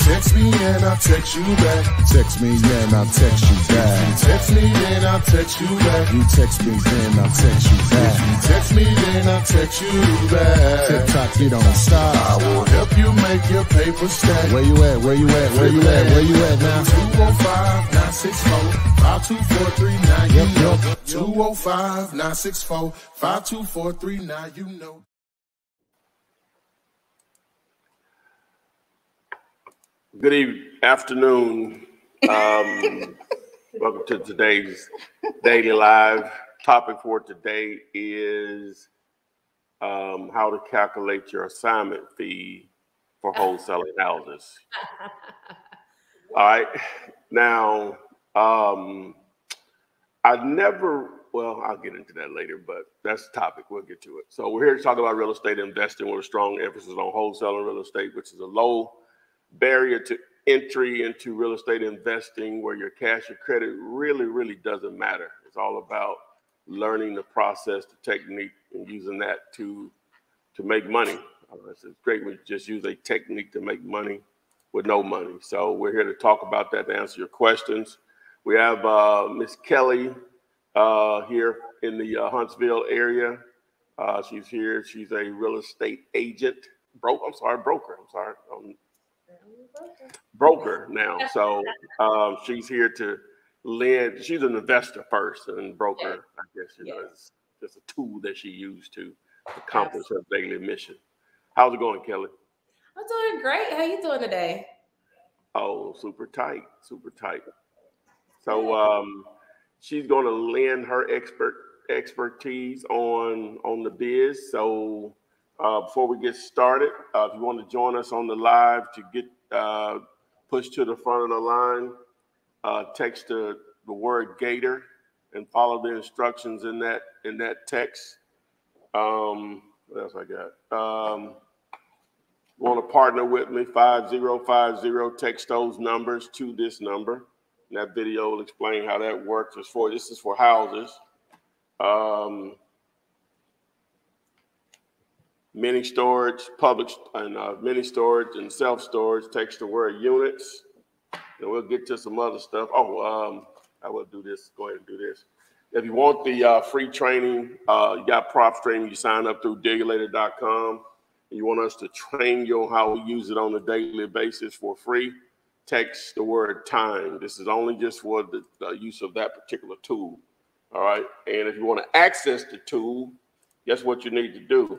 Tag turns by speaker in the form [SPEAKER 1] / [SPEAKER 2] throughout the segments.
[SPEAKER 1] Text me and I'll text you back.
[SPEAKER 2] Text me and I'll text you back.
[SPEAKER 1] Text me then I'll text you back.
[SPEAKER 2] You text me then I'll text you back.
[SPEAKER 1] Text me then I'll text you back.
[SPEAKER 2] TikTok, you don't stop.
[SPEAKER 1] I will help you make your paper stack.
[SPEAKER 2] Where you at? Where you at? Where you at? Where you at now?
[SPEAKER 1] 205 964 52439. You
[SPEAKER 2] Yep,
[SPEAKER 1] know.
[SPEAKER 2] yep.
[SPEAKER 1] 205 964 52439. You know.
[SPEAKER 3] Good evening, afternoon. Um, welcome to today's Daily Live. Topic for today is um, how to calculate your assignment fee for wholesaling houses. All right. Now, um, I never, well, I'll get into that later, but that's the topic. We'll get to it. So, we're here to talk about real estate investing with a strong emphasis on wholesaling real estate, which is a low barrier to entry into real estate investing where your cash or credit really, really doesn't matter. It's all about learning the process, the technique, and using that to to make money. Uh, it's great you just use a technique to make money with no money. So we're here to talk about that to answer your questions. We have uh, Miss Kelly uh, here in the uh, Huntsville area. Uh, she's here. She's a real estate agent. Broke. I'm sorry, broker. I'm sorry. Um, broker now. So um, she's here to lend. She's an investor first and broker. I guess you know it's just a tool that she used to accomplish her daily mission. How's it going, Kelly?
[SPEAKER 4] I'm doing great. How you doing today?
[SPEAKER 3] Oh, super tight, super tight. So um, she's going to lend her expert expertise on on the biz. So uh, before we get started, uh, if you want to join us on the live to get uh, pushed to the front of the line, uh, text the, the word Gator and follow the instructions in that in that text. Um, what else I got? Um, want to partner with me, 5050, text those numbers to this number. And that video will explain how that works. It's for this is for houses. Um, mini storage, public and uh, mini storage and self storage. Text the word units, and we'll get to some other stuff. Oh, um, I will do this. Go ahead and do this. If you want the uh, free training, uh, you got props. You sign up through Dealulator.com. And you want us to train you on how we use it on a daily basis for free. Text the word time. This is only just for the, the use of that particular tool. All right. And if you want to access the tool, guess what you need to do?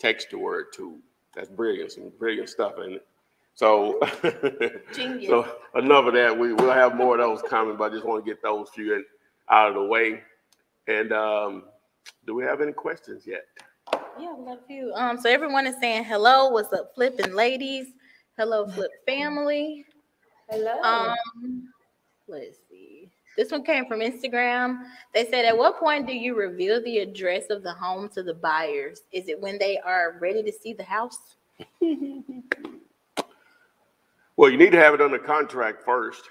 [SPEAKER 3] Text the word tool. That's brilliant. Some brilliant stuff in it. So,
[SPEAKER 4] Genius.
[SPEAKER 3] so enough of that. We will have more of those coming, but I just want to get those few in, out of the way. And um, do we have any questions yet?
[SPEAKER 5] Yeah, we got a few. Um, so everyone is saying hello. What's up, flipping ladies? Hello, flip family.
[SPEAKER 4] Hello.
[SPEAKER 5] Um, let's see. This one came from Instagram. They said, at what point do you reveal the address of the home to the buyers? Is it when they are ready to see the house?
[SPEAKER 3] Well, you need to have it under contract first.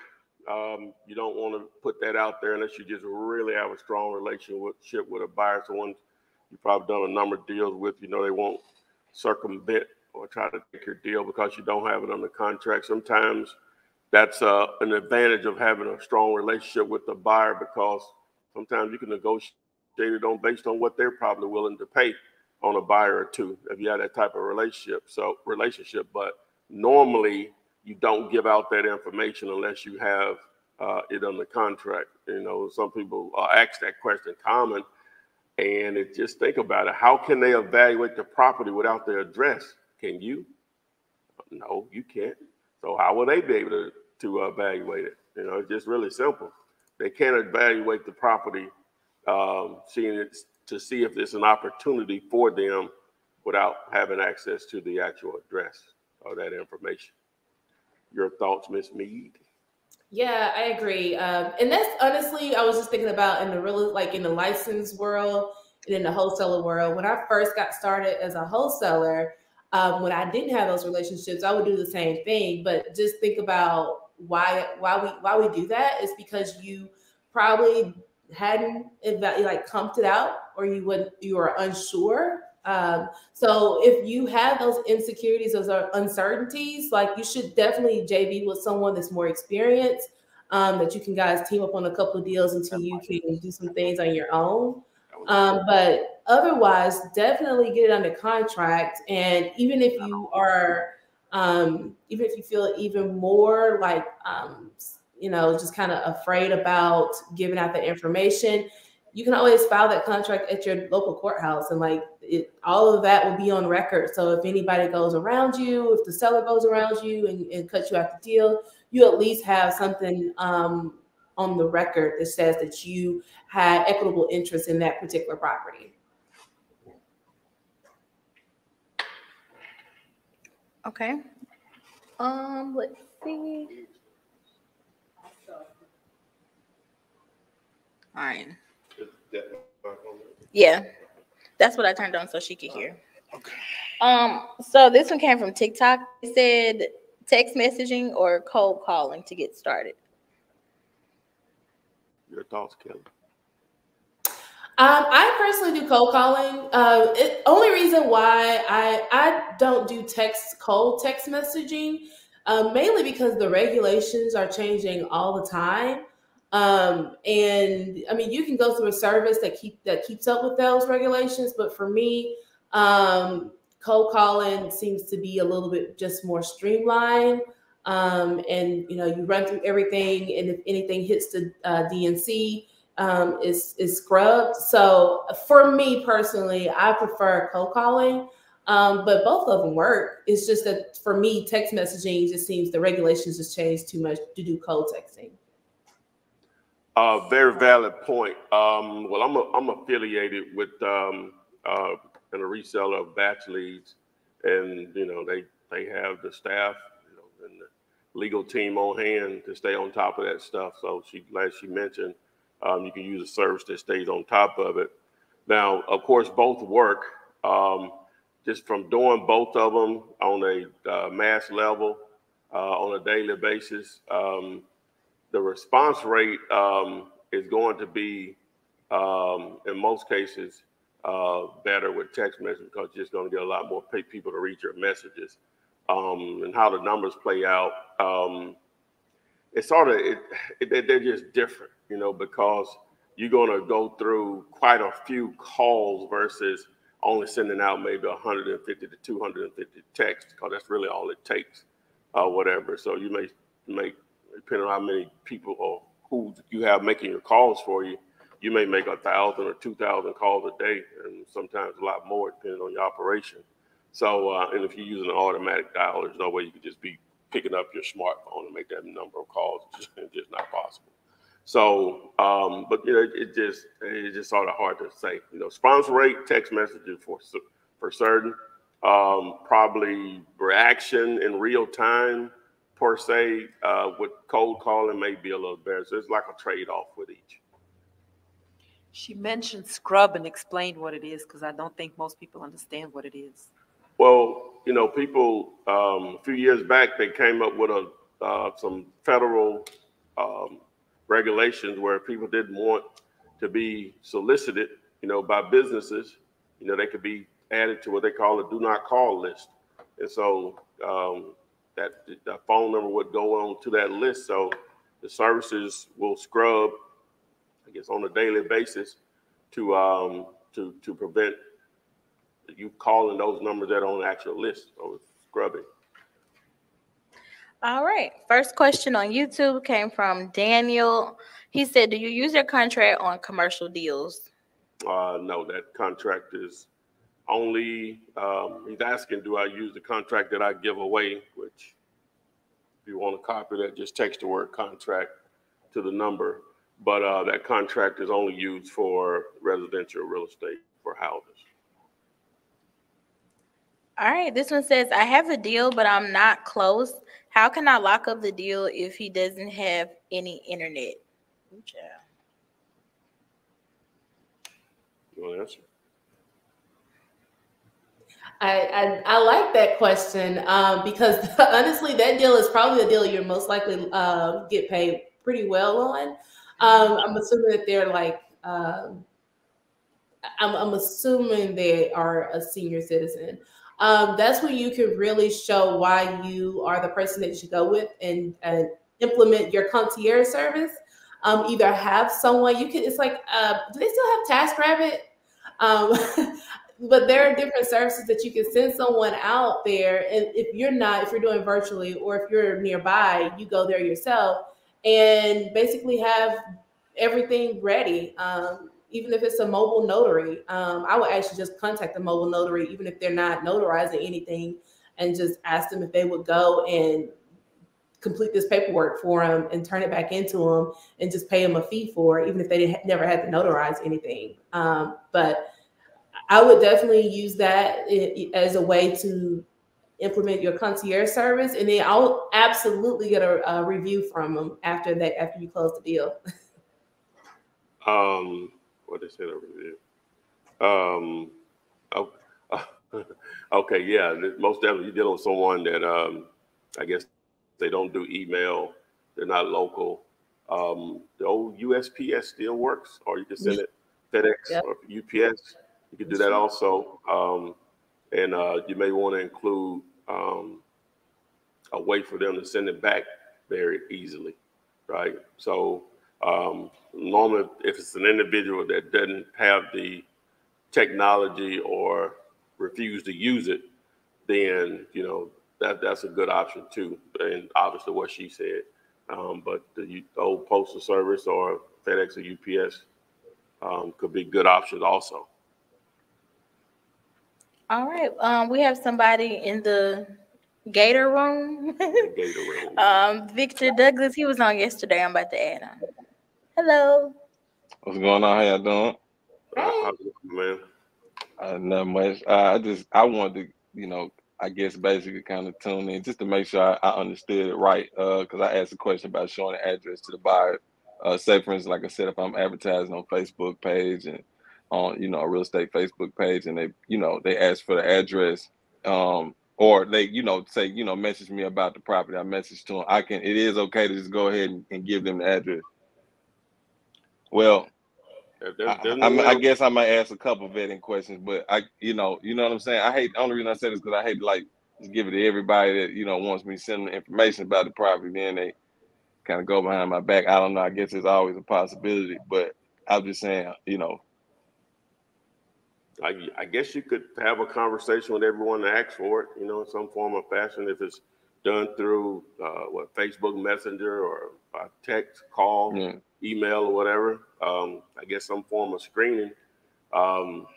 [SPEAKER 3] Um, you don't want to put that out there unless you just really have a strong relationship with a buyer, someone you've probably done a number of deals with. You know they won't circumvent or try to take your deal because you don't have it under contract. Sometimes that's uh, an advantage of having a strong relationship with the buyer because sometimes you can negotiate it on based on what they're probably willing to pay on a buyer or two if you have that type of relationship. So relationship, but normally you don't give out that information unless you have uh, it under contract. You know, some people uh, ask that question common, and it just think about it. How can they evaluate the property without their address? Can you? No, you can't. So how will they be able to, to evaluate it? You know, it's just really simple. They can't evaluate the property, um, seeing it to see if there's an opportunity for them without having access to the actual address or that information. Your thoughts, Miss Mead?
[SPEAKER 4] Yeah, I agree. Um, and that's honestly, I was just thinking about in the real, like in the license world and in the wholesaler world. When I first got started as a wholesaler, um, when I didn't have those relationships, I would do the same thing. But just think about why why we why we do that is because you probably hadn't like comped it out, or you would you are unsure Um, so if you have those insecurities, those are uncertainties, like you should definitely JV with someone that's more experienced, um, that you can guys team up on a couple of deals until you can do some things on your own. Um, but otherwise, definitely get it under contract. And even if you are, um, even if you feel even more like, um, you know, just kind of afraid about giving out the information, you can always file that contract at your local courthouse and like it, all of that will be on record. So if anybody goes around you, if the seller goes around you and, and cuts you out the deal, you at least have something um, on the record that says that you had equitable interest in that particular property.
[SPEAKER 5] Okay. Um, let's see. All right. Yeah, that's what I turned on so she could hear.
[SPEAKER 3] Okay.
[SPEAKER 5] Um, so this one came from TikTok. It said text messaging or cold calling to get started.
[SPEAKER 3] Your thoughts, Kelly?
[SPEAKER 4] Um, I personally do cold calling. Uh, it, only reason why I I don't do text cold text messaging, um, mainly because the regulations are changing all the time. Um, and I mean, you can go through a service that keep that keeps up with those regulations, but for me, um, cold calling seems to be a little bit just more streamlined. Um, and you know, you run through everything, and if anything hits the uh, DNC, um, is is scrubbed. So for me personally, I prefer cold calling. Um, but both of them work. It's just that for me, text messaging just seems the regulations just changed too much to do cold texting.
[SPEAKER 3] Uh, very valid point. Um, well, I'm a, I'm affiliated with um, uh, and a reseller of batch leads, and you know they they have the staff you know, and the legal team on hand to stay on top of that stuff. So she, like she mentioned, um, you can use a service that stays on top of it. Now, of course, both work. Um, just from doing both of them on a uh, mass level uh, on a daily basis. Um, the response rate um, is going to be, um, in most cases, uh, better with text message because you're just going to get a lot more people to read your messages. Um, and how the numbers play out, it's sort of it, it, they're just different, you know, because you're going to go through quite a few calls versus only sending out maybe 150 to 250 texts because that's really all it takes, uh, whatever. So you may make depending on how many people or who you have making your calls for you, you may make a thousand or two thousand calls a day, and sometimes a lot more depending on your operation. So, uh, and if you're using an automatic dial, there's no way you could just be picking up your smartphone and make that number of calls. It's just, it's just not possible. So, um, but you know, it, it just it's just sort of hard to say. You know, response rate, text messages for for certain. Um, probably reaction in real time per se uh, with cold calling may be a little better. So it's like a trade off with each.
[SPEAKER 6] She mentioned scrub and explained what it is because I don't think most people understand what it is.
[SPEAKER 3] Well, you know, people um, a few years back they came up with a uh, some federal um, regulations where people didn't want to be solicited, you know, by businesses. You know, they could be added to what they call a do not call list, and so um, that the phone number would go on to that list. So the services will scrub, I guess, on a daily basis to um, to to prevent you calling those numbers that are on the actual list. So scrubbing.
[SPEAKER 5] All right. First question on YouTube came from Daniel. He said, "Do you use your contract on commercial deals?"
[SPEAKER 3] Uh, no, that contract is only um, he's asking, do I use the contract that I give away? Which, if you want to copy that, just text the word contract to the number. But uh, that contract is only used for residential real estate for houses.
[SPEAKER 5] All right. This one says, I have a deal, but I'm not close. How can I lock up the deal if he doesn't have any internet? Ooh,
[SPEAKER 3] You want to answer?
[SPEAKER 4] I, I, I like that question um, because honestly, that deal is probably a deal you're most likely uh, get paid pretty well on. Um, I'm assuming that they're like um, I'm, I'm assuming they are a senior citizen. Um, that's when you can really show why you are the person that you should go with and, and implement your concierge service. Um, either have someone you can. It's like, uh, do they still have TaskRabbit? Um, but there are different services that you can send someone out there. And if you're not, if you're doing virtually or if you're nearby, you go there yourself and basically have everything ready. Um, even if it's a mobile notary, um, I would actually just contact the mobile notary, even if they're not notarizing anything, and just ask them if they would go and complete this paperwork for them and turn it back into them and just pay them a fee for it, even if they never had to notarize anything. Um, but I would definitely use that as a way to implement your concierge service, and then I'll absolutely get a, a review from them after that after you close the deal.
[SPEAKER 3] um, what they said over there. Um, oh, okay, yeah, most definitely you dealing with someone that um, I guess they don't do email, they're not local. Um, the old USPS still works, or you can send it FedEx yep. or UPS. You can do that also. Um, and uh, you may want to include um, a way for them to send it back very easily, right? So um, normally, if it's an individual that doesn't have the technology or refuse to use it, then you know that that's a good option too. And obviously, what she said. Um, but the, the, old postal service or FedEx or UPS um, could be good options also.
[SPEAKER 5] All right. Um, we have somebody in the Gator room.
[SPEAKER 3] Gator room.
[SPEAKER 5] um, Victor Douglas. He was on yesterday. I'm about to add him. Hello.
[SPEAKER 7] What's going on? How y'all doing?
[SPEAKER 3] Hey. man.
[SPEAKER 7] Uh, not much. Uh, I just I wanted to, you know, I guess basically kind of tune in just to make sure I, I understood it right. Uh, because I asked a question about showing the address to the buyer. Uh, say for instance, like I said, if I'm advertising on Facebook page and on you know a real estate Facebook page, and they you know they ask for the address, um, or they you know say you know message me about the property. I message to them. I can. It is okay to just go ahead and, and give them the address. Well, I, I, I, guess I might ask a couple vetting questions, but I, you know, you know what I'm saying. I hate. The only reason I said this because I hate like give it to everybody that you know wants me to send them information about the property. Then they kind of go behind my back. I don't know. I guess it's always a possibility, but I'm just saying, you know.
[SPEAKER 3] I, I guess you could have a conversation with everyone that asks for it, you know, in some form or fashion. If it's done through uh, what Facebook Messenger or text, call. Yeah email or whatever. Um, I guess some form of screening. Um,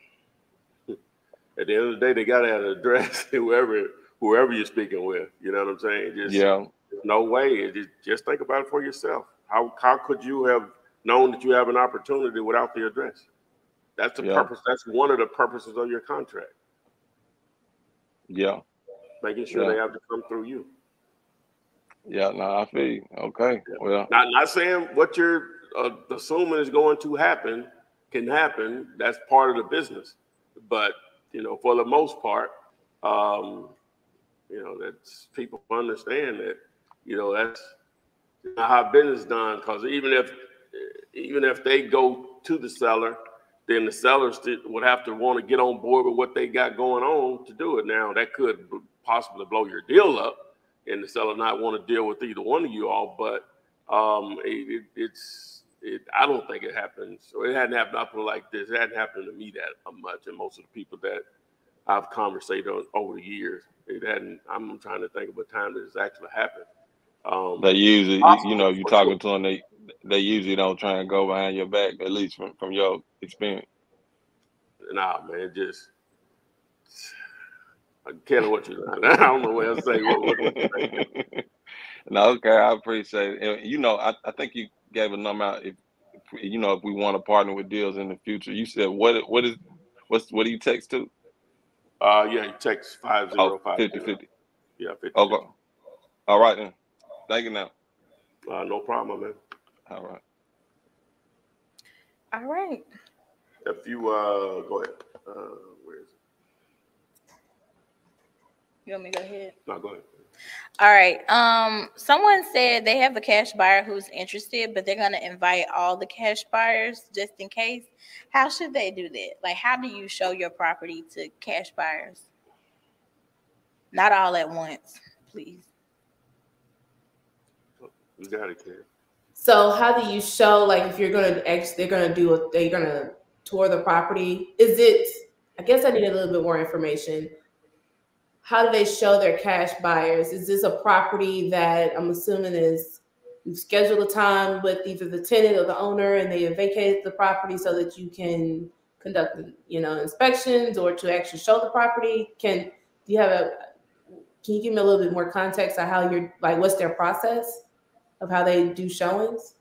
[SPEAKER 3] at the end of the day, they got to address whoever whoever you're speaking with. You know what I'm saying? Just,
[SPEAKER 7] yeah.
[SPEAKER 3] No way. Just, just think about it for yourself. How how could you have known that you have an opportunity without the address? That's the yeah. purpose. That's one of the purposes of your contract.
[SPEAKER 7] Yeah.
[SPEAKER 3] Making sure yeah. they have to come through you.
[SPEAKER 7] Yeah, no, I feel you. Okay. Well,
[SPEAKER 3] not not saying what you're uh, assuming is going to happen can happen. That's part of the business. But you know, for the most part, um, you know, that's people understand that. You know, that's how business done. Because even if even if they go to the seller, then the sellers would have to want to get on board with what they got going on to do it. Now that could possibly blow your deal up and the seller not want to deal with either one of you all. But um, it, it, it's it, I don't think it happens. Or it hadn't happened nothing like this. It hadn't happened to me that much, and most of the people that I've conversated on over the years, it hadn't. I'm trying to think of a time that it's actually happened. Um,
[SPEAKER 7] they usually, you know, you're talking to them, they they usually don't try and go behind your back, at least from from your experience.
[SPEAKER 3] Nah, man, just I can't what you. I don't know what else to say. What, what, what
[SPEAKER 7] no, okay, I appreciate it. You know, I, I think you gave a number out. If you know, if we want to partner with deals in the future, you said what? What is? What's what do you text to?
[SPEAKER 3] Uh, yeah, you text five zero five
[SPEAKER 7] 50, 50.
[SPEAKER 3] Yeah, 50,
[SPEAKER 7] Okay. 50. All right then. Thank you now.
[SPEAKER 3] Uh, no problem, man.
[SPEAKER 7] All right.
[SPEAKER 5] All right.
[SPEAKER 3] If you uh, go ahead. Uh,
[SPEAKER 5] You want me to go ahead?
[SPEAKER 3] No, go ahead.
[SPEAKER 5] All right. Um, someone said they have a cash buyer who's interested, but they're gonna invite all the cash buyers just in case. How should they do that? Like, how do you show your property to cash buyers? Not all at once, please.
[SPEAKER 3] You got it, Karen.
[SPEAKER 4] So how do you show like if you're gonna actually they're gonna do a they're gonna tour the property? Is it I guess I need a little bit more information. How do they show their cash buyers? Is this a property that I'm assuming is you've scheduled a time with either the tenant or the owner and they have vacated the property so that you can conduct you know inspections or to actually show the property? Can do you have a can you give me a little bit more context on how you're like what's their process of how they do showings?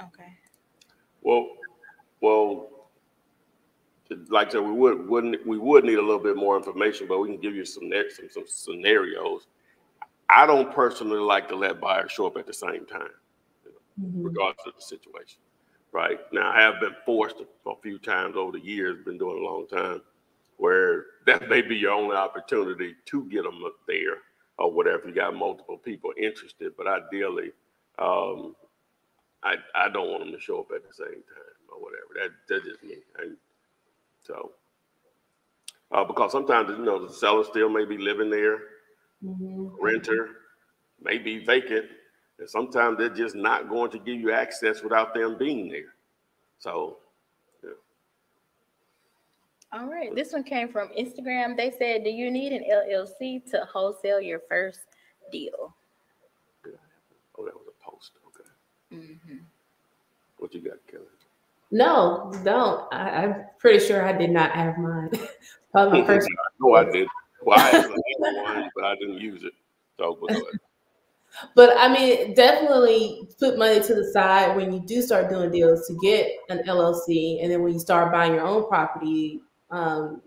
[SPEAKER 5] Okay.
[SPEAKER 3] Well, well, like I said, we would wouldn't we would need a little bit more information, but we can give you some next some, some scenarios. I don't personally like to let buyers show up at the same time,
[SPEAKER 4] Mhm.
[SPEAKER 3] regardless of the situation. Right now, I have been forced a, few times over the years, been doing a long time, where that may be your only opportunity to get them up there or whatever. You got multiple people interested, but ideally, um, I I don't want them to show up at the same time or whatever. That that's just me. And so, uh, because sometimes you know the seller still may be living there,
[SPEAKER 4] Mhm.
[SPEAKER 3] renter may be vacant, and sometimes they're just not going to give you access without them being there. So, yeah.
[SPEAKER 5] All right. This one came from Instagram. They said, "Do you need an LLC to wholesale your first deal?"
[SPEAKER 3] oh, that was a post. Okay,
[SPEAKER 5] Mhm.
[SPEAKER 3] what you got, Kelly?
[SPEAKER 4] No, don't. I, I'm pretty sure I did not have mine. Probably my first.
[SPEAKER 3] No, I did. Well, I had one, but I didn't use it. So, but.
[SPEAKER 4] But I mean, definitely put money to the side when you do start doing deals to get an LLC, and then when you start buying your own property, um,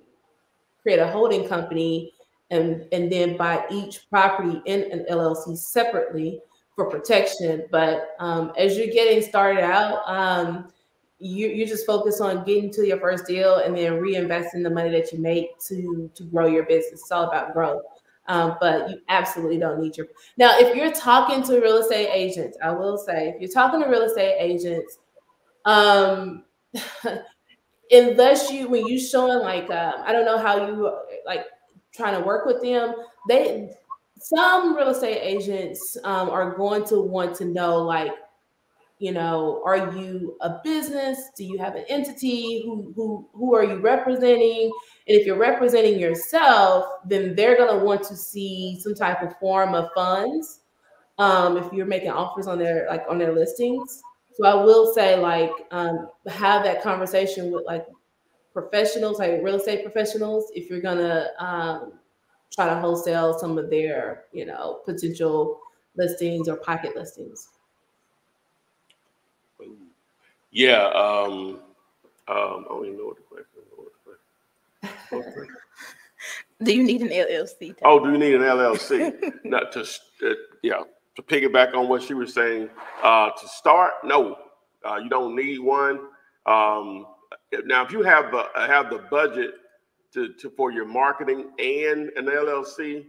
[SPEAKER 4] create a holding company, and and then buy each property in an LLC separately for protection. But um, as you're getting started out, um, you you just focus on getting to your first deal and then reinvesting the money that you make to to grow your business. It's all about growth. Um, but you absolutely don't need your now, if you're talking to real estate agents, I will say, if you're talking to real estate agents, um, unless you when you showing like um, I don't know how you like trying to work with them, they some real estate agents um, are going to want to know like you know are you a business? Do you have an entity? Who who who are you representing? And if you're representing yourself then they're going to want to see some type of form of funds um, if you're making offers on their like on their listings. So i will say like um, have that conversation with like professionals like real estate professionals if you're going to um, try to wholesale some of their you know potential listings or pocket listings
[SPEAKER 3] Yeah. Um, um, I don't even know what the question is. What the question- what the question?
[SPEAKER 5] Do you need an LLC?
[SPEAKER 3] Oh, do you need an LLC? Not to, uh, yeah, to piggyback on what she was saying, uh, to start, no, uh, you don't need one. Um, now, if you have, the have the budget to, to, for your marketing and an LLC,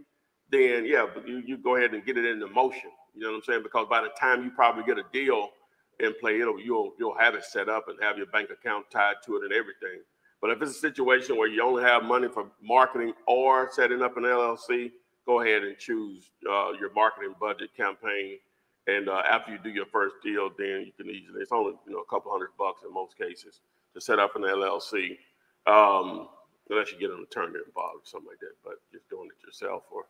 [SPEAKER 3] then yeah, you, you go ahead and get it into motion. You know what I'm saying? Because by the time you probably get a deal in play, it'll, you'll, you'll have it set up and have your bank account tied to it and everything. But if it's a situation where you only have money for marketing or setting up an LLC, go ahead and choose uh, your marketing budget campaign. And uh, after you do your first deal, then you can easily, it's only, you know, a couple hundred bucks in most cases to set up an LLC. Um, unless you get an attorney involved or something like that, but just doing it yourself or,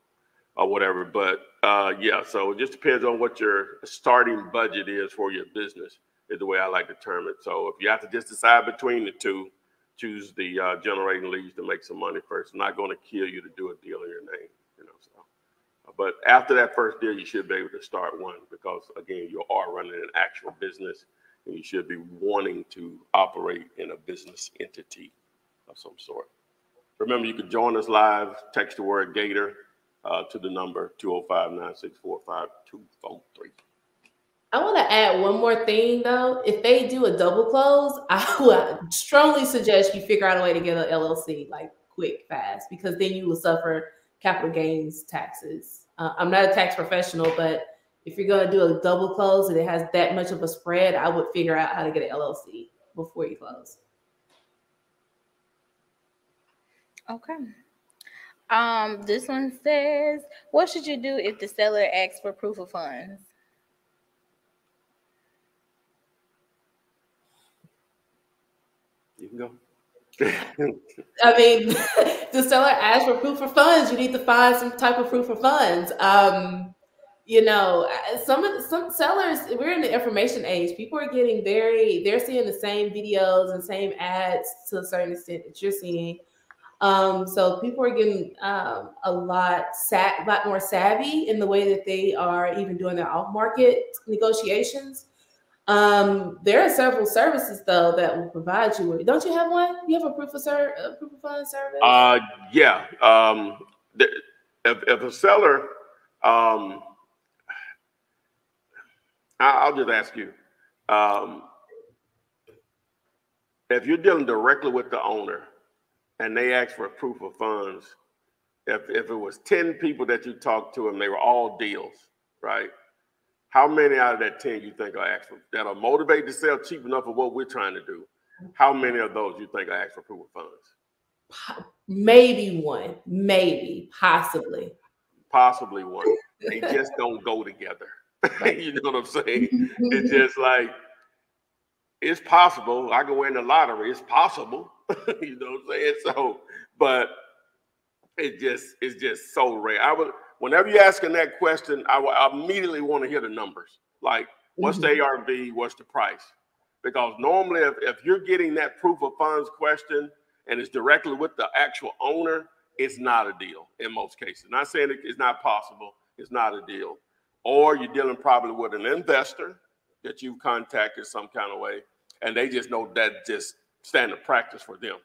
[SPEAKER 3] or whatever. But uh, yeah, so it just depends on what your starting budget is for your business is the way I like to term it. So if you have to just decide between the two, choose the uh, generating leads to make some money first. I'm not going to kill you to do a deal in your name, you know. So, but after that first deal, you should be able to start one because again, you are running an actual business, and you should be wanting to operate in a business entity of some sort. Remember, you can join us live. Text the word Gator uh, to the number 205 964 5243.
[SPEAKER 4] I want to add one more thing though. If they do a double close, I would strongly suggest you figure out a way to get an LLC like quick, fast, because then you will suffer capital gains taxes. Uh, I'm not a tax professional, but if you're going to do a double close and it has that much of a spread, I would figure out how to get an LLC before you close.
[SPEAKER 5] Okay. Um, this one says, what should you do if the seller asks for proof of funds?
[SPEAKER 3] You can go.
[SPEAKER 4] I mean, the seller asks for proof of funds. You need to find some type of proof of funds. Um, you know, some of some sellers, we're in the information age. People are getting very, they're seeing the same videos and same ads to a certain extent that you're seeing. Um, so people are getting um, a lot, sa- lot more savvy in the way that they are even doing their off-market negotiations. Um, there are several services though that will provide you with. Don't you have one? You have a proof of ser- a proof of fund service?
[SPEAKER 3] Uh, yeah. Um, the, if, if a seller, um, I, will just ask you, um, if you're dealing directly with the owner and they ask for a proof of funds, if, if it was 10 people that you talked to and they were all deals, right? How many out of that 10 you think are actually that are motivated to sell cheap enough for what we're trying to do? How many of those you think are actual proof of funds?
[SPEAKER 4] Maybe one, maybe, possibly.
[SPEAKER 3] Possibly one. They just don't go together. you know what I'm saying? it's just like it's possible. I can win the lottery. It's possible. you know what I'm saying? So, but it just it's just so rare. I would whenever you're asking that question, I will immediately want to hear the numbers. Like, what's the mm-hmm. ARV? What's the price? Because normally, if, if you're getting that proof of funds question and it's directly with the actual owner, it's not a deal in most cases. Not saying it's not possible, it's not a deal. Or you're dealing probably with an investor that you've contacted some kind of way, and they just know that just standard practice for them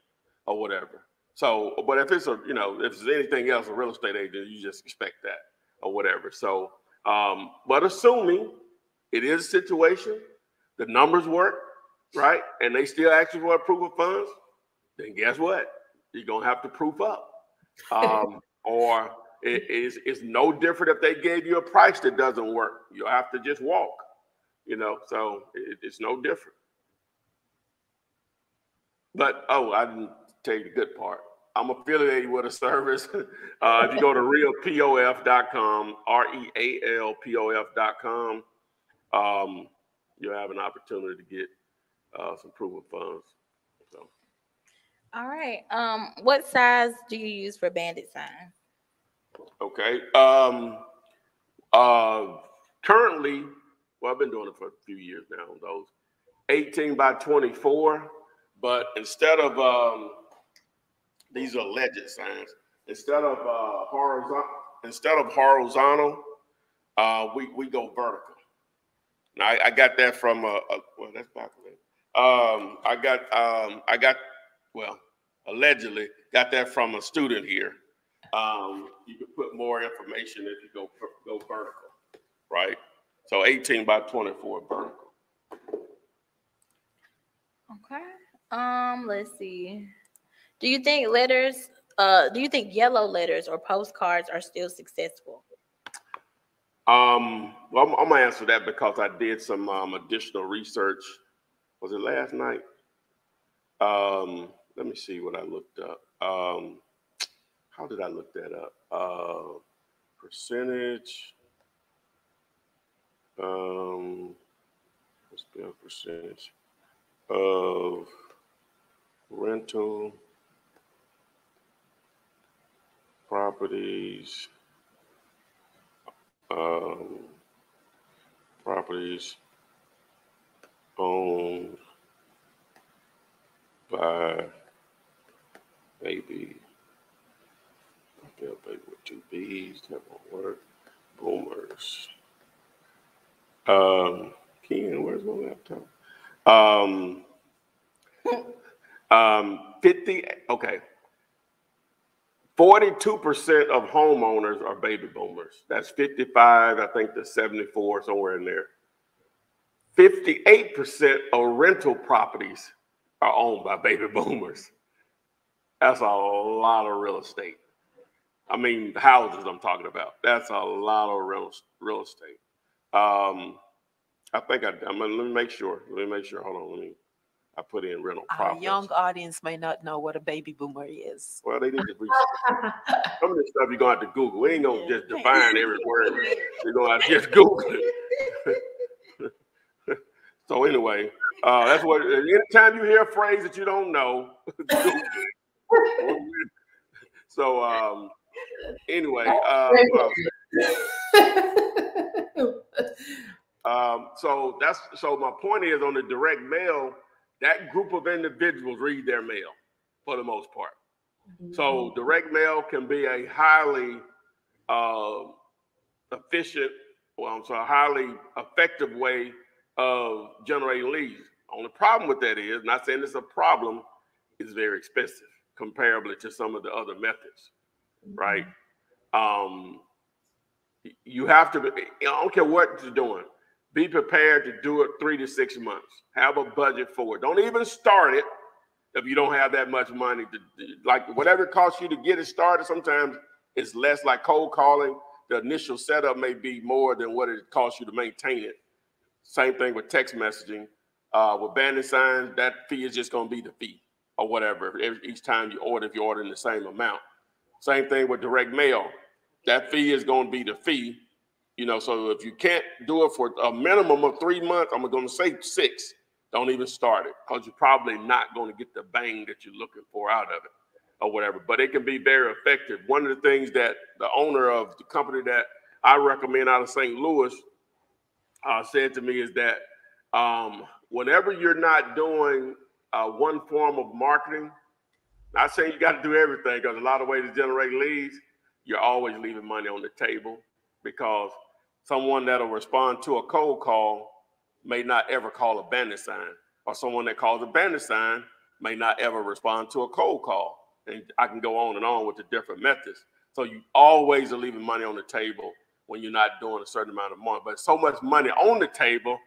[SPEAKER 3] or whatever. So, but if it's a, you know, if there's anything else, a real estate agent, you just expect that or whatever. So, um, but assuming it is a situation, the numbers work, right? And they still ask you for a proof of funds, then guess what? You're gonna have to proof up. Um, or it is it's no different if they gave you a price that doesn't work. You'll have to just walk, you know. So it, it's no different. But oh, I didn't tell you the good part. I'm affiliated with a service. Uh, if you go to realpof.com, R E A L P O F.com, um, you'll have an opportunity to get uh, some proof of funds. So.
[SPEAKER 5] All right. Um, what size do you use for bandit signs?
[SPEAKER 3] Okay. Um, uh, currently, well, I've been doing it for a few years now. Those 18 by 24, but instead of um, these are legend signs. Instead of uh, horizontal, instead of horizontal, uh, we we go vertical. Now I, I got that from a, a well, that's backwards. Um, I got um, I got well, allegedly got that from a student here. Um, you can put more information if you go go vertical, right? So 18 by 24 vertical.
[SPEAKER 5] Okay. Um, let's see. Do you think letters, uh, do you think yellow letters or postcards are still successful?
[SPEAKER 3] Um, well, I'm, I'm gonna answer that because I did some um, additional research. Was it last night? Um, let me see what I looked up. Um, how did I look that up? Uh, percentage. Um, what's the percentage of rental properties, um, properties owned by baby, I feel baby with two B's, that won't work, boomers. Um, Ken, where's my laptop? Um, um, 50, okay. 42% of homeowners are baby boomers. That's 55, I think to 74, somewhere in there. 58% of rental properties are owned by baby boomers. That's a lot of real estate. I mean, houses I'm talking about. That's a lot of real, real estate. Um, I think I, I'm gonna, let me make sure. Let me make sure. Hold on. Let me, I put in rental
[SPEAKER 6] Our
[SPEAKER 3] properties.
[SPEAKER 6] young audience may not know what a baby boomer is.
[SPEAKER 3] Well, they need to research. Some of this stuff you're gonna have to Google. We ain't gonna just define every word. You're gonna have to just Google it. so anyway, uh, that's what. Anytime you hear a phrase that you don't know, so um, anyway, uh, um, so that's so my point is on the direct mail, that group of individuals read their mail for the most part. So direct mail can be a highly uh, efficient, well, I'm sorry, highly effective way of generating leads. Only problem with that is, not saying it's a problem, it's very expensive comparably to some of the other methods, right? Um, you have to, be, I don't care what you're doing, be prepared to do it three to six months. Have a budget for it. Don't even start it if you don't have that much money to like whatever it costs you to get it started sometimes it's less like cold calling. The initial setup may be more than what it costs you to maintain it. Same thing with text messaging. Uh, with bandit signs that fee is just going to be the fee or whatever each time you order if you're ordering the same amount. Same thing with direct mail. That fee is going to be the fee you know so if you can't do it for a minimum of three months i'm going to say six don't even start it because you're probably not going to get the bang that you're looking for out of it or whatever. But it can be very effective. One of the things that the owner of the company that I recommend out of St. Louis uh, said to me is that um, whenever you're not doing uh, one form of marketing, not saying you got to do everything because a lot of ways to generate leads, you're always leaving money on the table because someone that'll respond to a cold call may not ever call a bandit sign, or someone that calls a bandit sign may not ever respond to a cold call. And I can go on and on with the different methods. So you always are leaving money on the table when you're not doing a certain amount of money. But so much money on the table,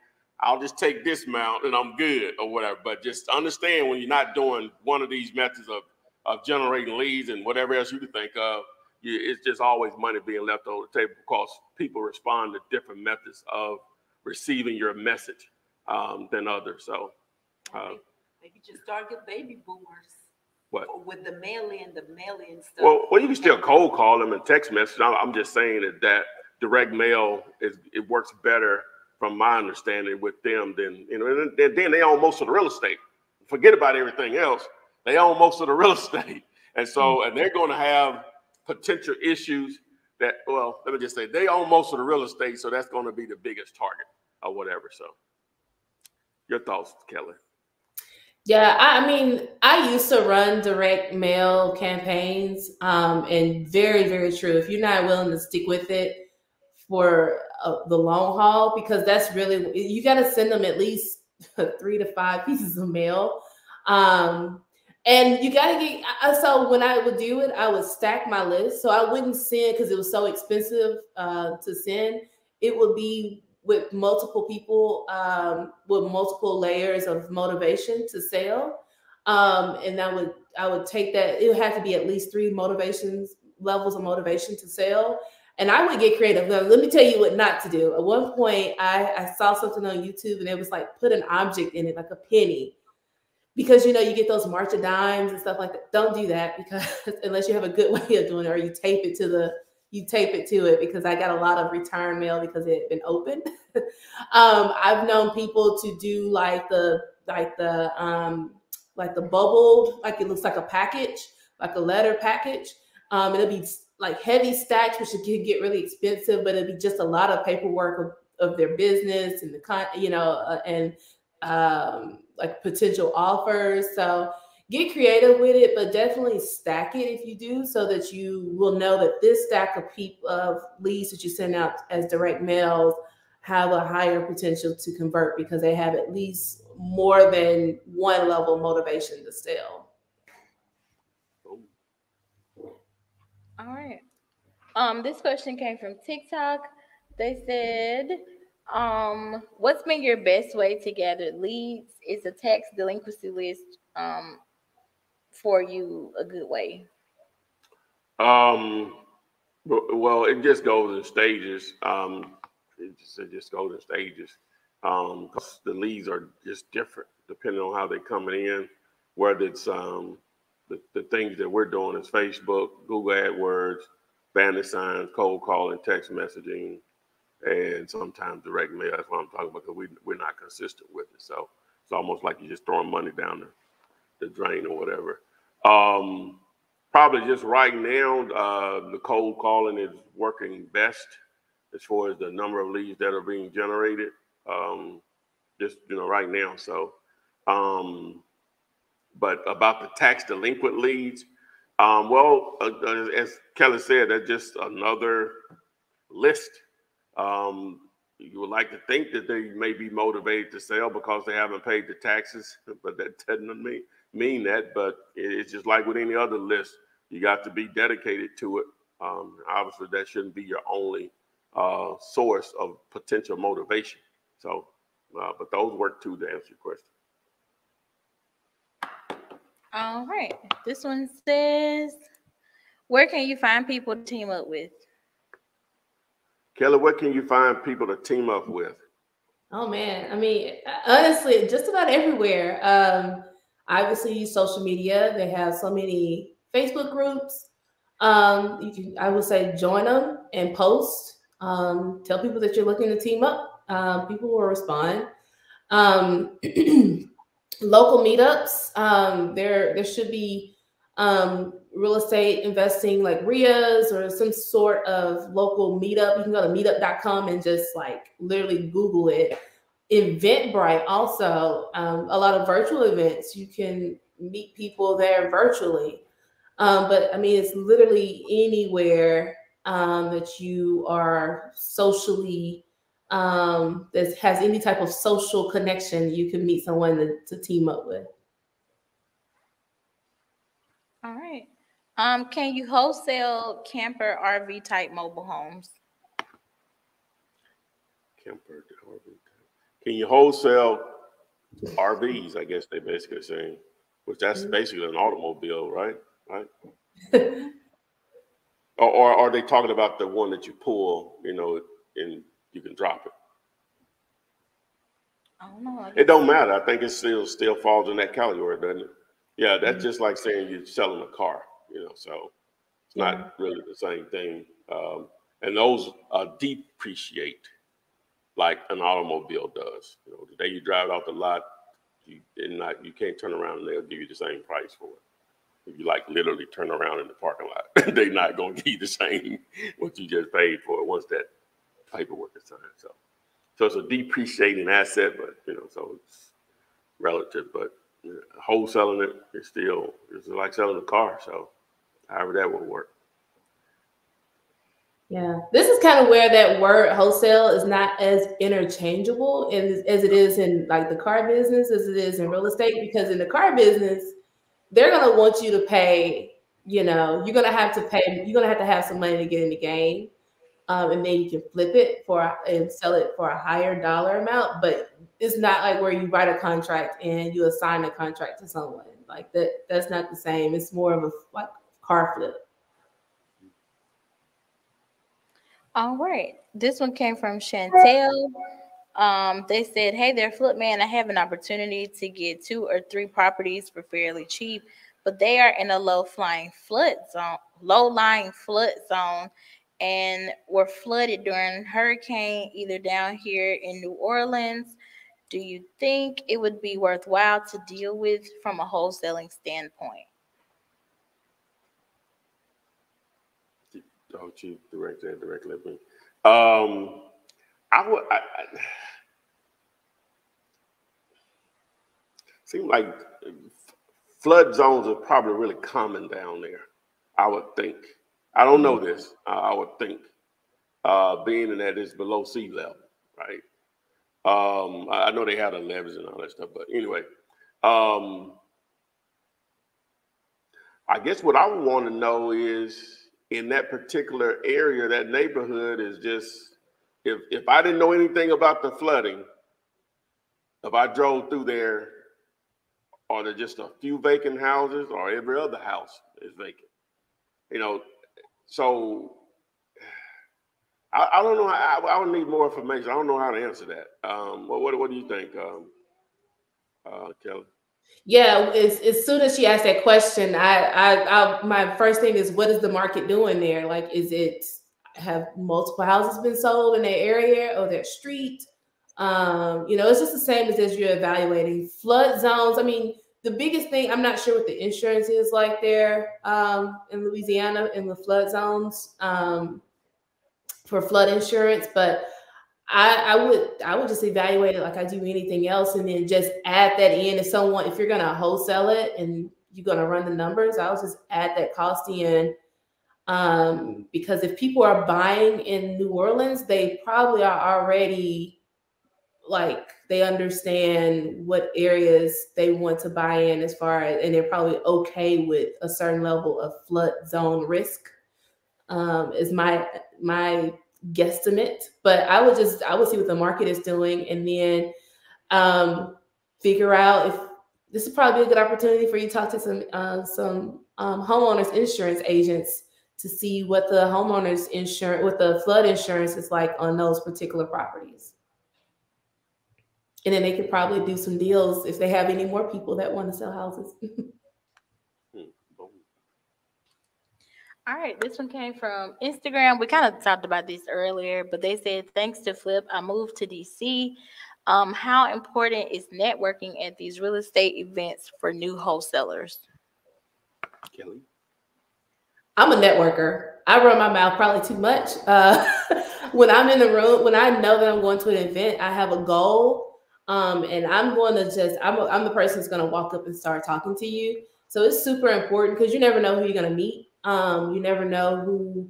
[SPEAKER 3] I'll just take this amount and I'm good or whatever. But just understand when you're not doing one of these methods of, of generating leads and whatever else you can think of, you, it's just always money being left on the table because people respond to different methods of receiving your message um, than others. So, uh,
[SPEAKER 6] Maybe just target baby boomers.
[SPEAKER 3] what?
[SPEAKER 6] With the mail-in, the mail-in stuff.
[SPEAKER 3] Well, well, you can still cold call them and text message. I'm, just saying that that direct mail is it works better from my understanding with them than you know. And then, then they own most of the real estate. Forget about everything else. They own most of the real estate, and so and they're going to have potential issues that. Well, let me just say they own most of the real estate, so that's going to be the biggest target or whatever. So, your thoughts, Kelly?
[SPEAKER 4] Yeah, I mean, I used to run direct mail campaigns, um, and very, very true. If you're not willing to stick with it for uh, the long haul, because that's really you got to send them at least three to five pieces of mail, um, and you got to get. I- So when I would do it, I would stack my list, so I wouldn't send because it was so expensive uh, to send. It would be with multiple people um, with multiple layers of motivation to sell. Um, and i would i would take that it would have to be at least three motivations levels of motivation to sell. And i would get creative. Now let me tell you what not to do. At one point i i saw something on youtube and it was like put an object in it like a penny because you know you get those march of dimes and stuff like that don't do that because unless you have a good way of doing it or you tape it to the you tape it to it because I got a lot of return mail because it had been open. um, I've known people to do like the like the um, like the bubble, like it looks like a package, like a letter package. Um, it'll be like heavy stacks, which can get really expensive, but it'll be just a lot of paperwork of, of their business and the con, you know, uh, and um, like potential offers. So get creative with it, but definitely stack it if you do, so that you will know that this stack of people of leads that you send out as direct mails have a higher potential to convert because they have at least more than one level motivation to sell.
[SPEAKER 5] All right. Um, this question came from TikTok. They said, um, what's been your best way to gather leads? Is a tax delinquency list um for you a good way?
[SPEAKER 3] Um, well, it just goes in stages. Um, it just, it just goes in stages. Um, 'cause the leads are just different depending on how they're coming in. Whether it's um, the, the things that we're doing is Facebook, Google AdWords, banner signs, cold calling, text messaging, and sometimes direct mail. That's what I'm talking about because we, we're not consistent with it. So it's almost like you're just throwing money down the, the drain or whatever. Um, probably just right now, uh, the cold calling is working best as far as the number of leads that are being generated. Um, just you know, right now. So, um, but about the tax delinquent leads, um, well, uh, uh, as Kelly said, that's just another list. Um, you would like to think that they may be motivated to sell because they haven't paid the taxes, but that doesn't mean mean that. But it's just like with any other list, you got to be dedicated to it. Um, obviously, that shouldn't be your only uh, source of potential motivation. So, uh, but those work too to answer your question.
[SPEAKER 5] All right. This one says, where can you find people to team up with?
[SPEAKER 3] Kelly, what can you find people to team up with?
[SPEAKER 4] Oh man, I mean, honestly, just about everywhere. Um, obviously, social media. They have so many Facebook groups. Um, you can, I would say, join them and post. Um, tell people that you're looking to team up. Um, people will respond. Um, local meetups. Um, there, there should be um, real estate investing like RIAs or some sort of local meetup. You can go to meetup.com and just like literally Google it. Eventbrite also, um, a lot of virtual events. You can meet people there virtually. Um, but I mean, it's literally anywhere um, that you are socially um, that has any type of social connection, you can meet someone to, to team up with.
[SPEAKER 5] All right. Um, can you wholesale camper RV type mobile homes?
[SPEAKER 3] Camper RV. Type. Can you wholesale RVs? I guess they basically saying, which that's
[SPEAKER 4] Mhm.
[SPEAKER 3] basically an automobile, right? Right. Or, or are they talking about the one that you pull, you know, and you can drop it?
[SPEAKER 5] I don't know. I
[SPEAKER 3] It don't matter. I think it still still falls in that category, doesn't it? Yeah, that's just like saying you're selling a car, you know. So it's not really the same thing. Um, and those uh, depreciate like an automobile does. You know, the day you drive it off the lot, you not you can't turn around and they'll give you the same price for it. If you like literally turn around in the parking lot, they're not gonna give you the same what you just paid for it once that paperwork is signed. So so it's a depreciating asset, but you know, so it's relative, but wholesaling it is still it's like selling a car. So however that would work.
[SPEAKER 4] Yeah, this is kind of where that word wholesale is not as interchangeable as, as it is in like the car business as it is in real estate. Because in the car business, they're gonna want you to pay. You know, you're gonna have to pay. You're gonna have to have some money to get in the game, um, and then you can flip it for and sell it for a higher dollar amount. But it's not like where you write a contract and you assign a contract to someone. Like that. That's not the same. It's more of a like car flip.
[SPEAKER 5] All right. This one came from Chantel. Um, they said, Hey there, Flip Man. I have an opportunity to get two or three properties for fairly cheap, but they are in a low flying flood zone, low lying flood zone, and were flooded during hurricane, Ida down here in New Orleans. Do you think it would be worthwhile to deal with from a wholesaling standpoint?
[SPEAKER 3] Oh, chief direct that directly me. Um, I would. I, I, seem like flood zones are probably really common down there. I would think. I don't know this. I would think, uh, being that it's below sea level, right? Um, I, know they have the levees and all that stuff, but anyway, um, I guess what I want to know is in that particular area, that neighborhood is just if if I didn't know anything about the flooding, if I drove through there, are there just a few vacant houses or every other house is vacant? You know, so I, I don't know. I, I would need more information. I don't know how to answer that. Um, what, what, what do you think, um, uh, Kelly?
[SPEAKER 4] Yeah, as, as soon as she asked that question, I, I, I, my first thing is, what is the market doing there? Like, is it have multiple houses been sold in that area or that street? Um, you know, it's just the same as as you're evaluating flood zones. I mean, the biggest thing I'm not sure what the insurance is like there um, in Louisiana in the flood zones um, for flood insurance, but I, I would I would just evaluate it like I do anything else, and then just add that in. If someone if you're gonna wholesale it and you're gonna run the numbers, I'll just add that cost in. Um, because if people are buying in New Orleans, they probably are already like they understand what areas they want to buy in as far as and they're probably okay with a certain level of flood zone risk um, is my my guesstimate. But i would just i would see what the market is doing and then um, figure out if this would probably be a good opportunity for you to talk to some uh, some um, homeowners insurance agents to see what the homeowners insurance what the flood insurance is like on those particular properties and then they could probably do some deals if they have any more people that want to sell houses.
[SPEAKER 5] All right, this one came from Instagram. We kind of talked about this earlier, but they said, thanks to Flip, I moved to DC. Um, how important is networking at these real estate events for new wholesalers?
[SPEAKER 3] Kelly?
[SPEAKER 4] I'm a networker. I run my mouth probably too much. Uh, when I'm in the room, when I know that I'm going to an event, I have a goal um, and I'm going to just, I'm, a, I'm the person who's going to walk up and start talking to you. So it's super important because you never know who you're going to meet. Um, you never know who,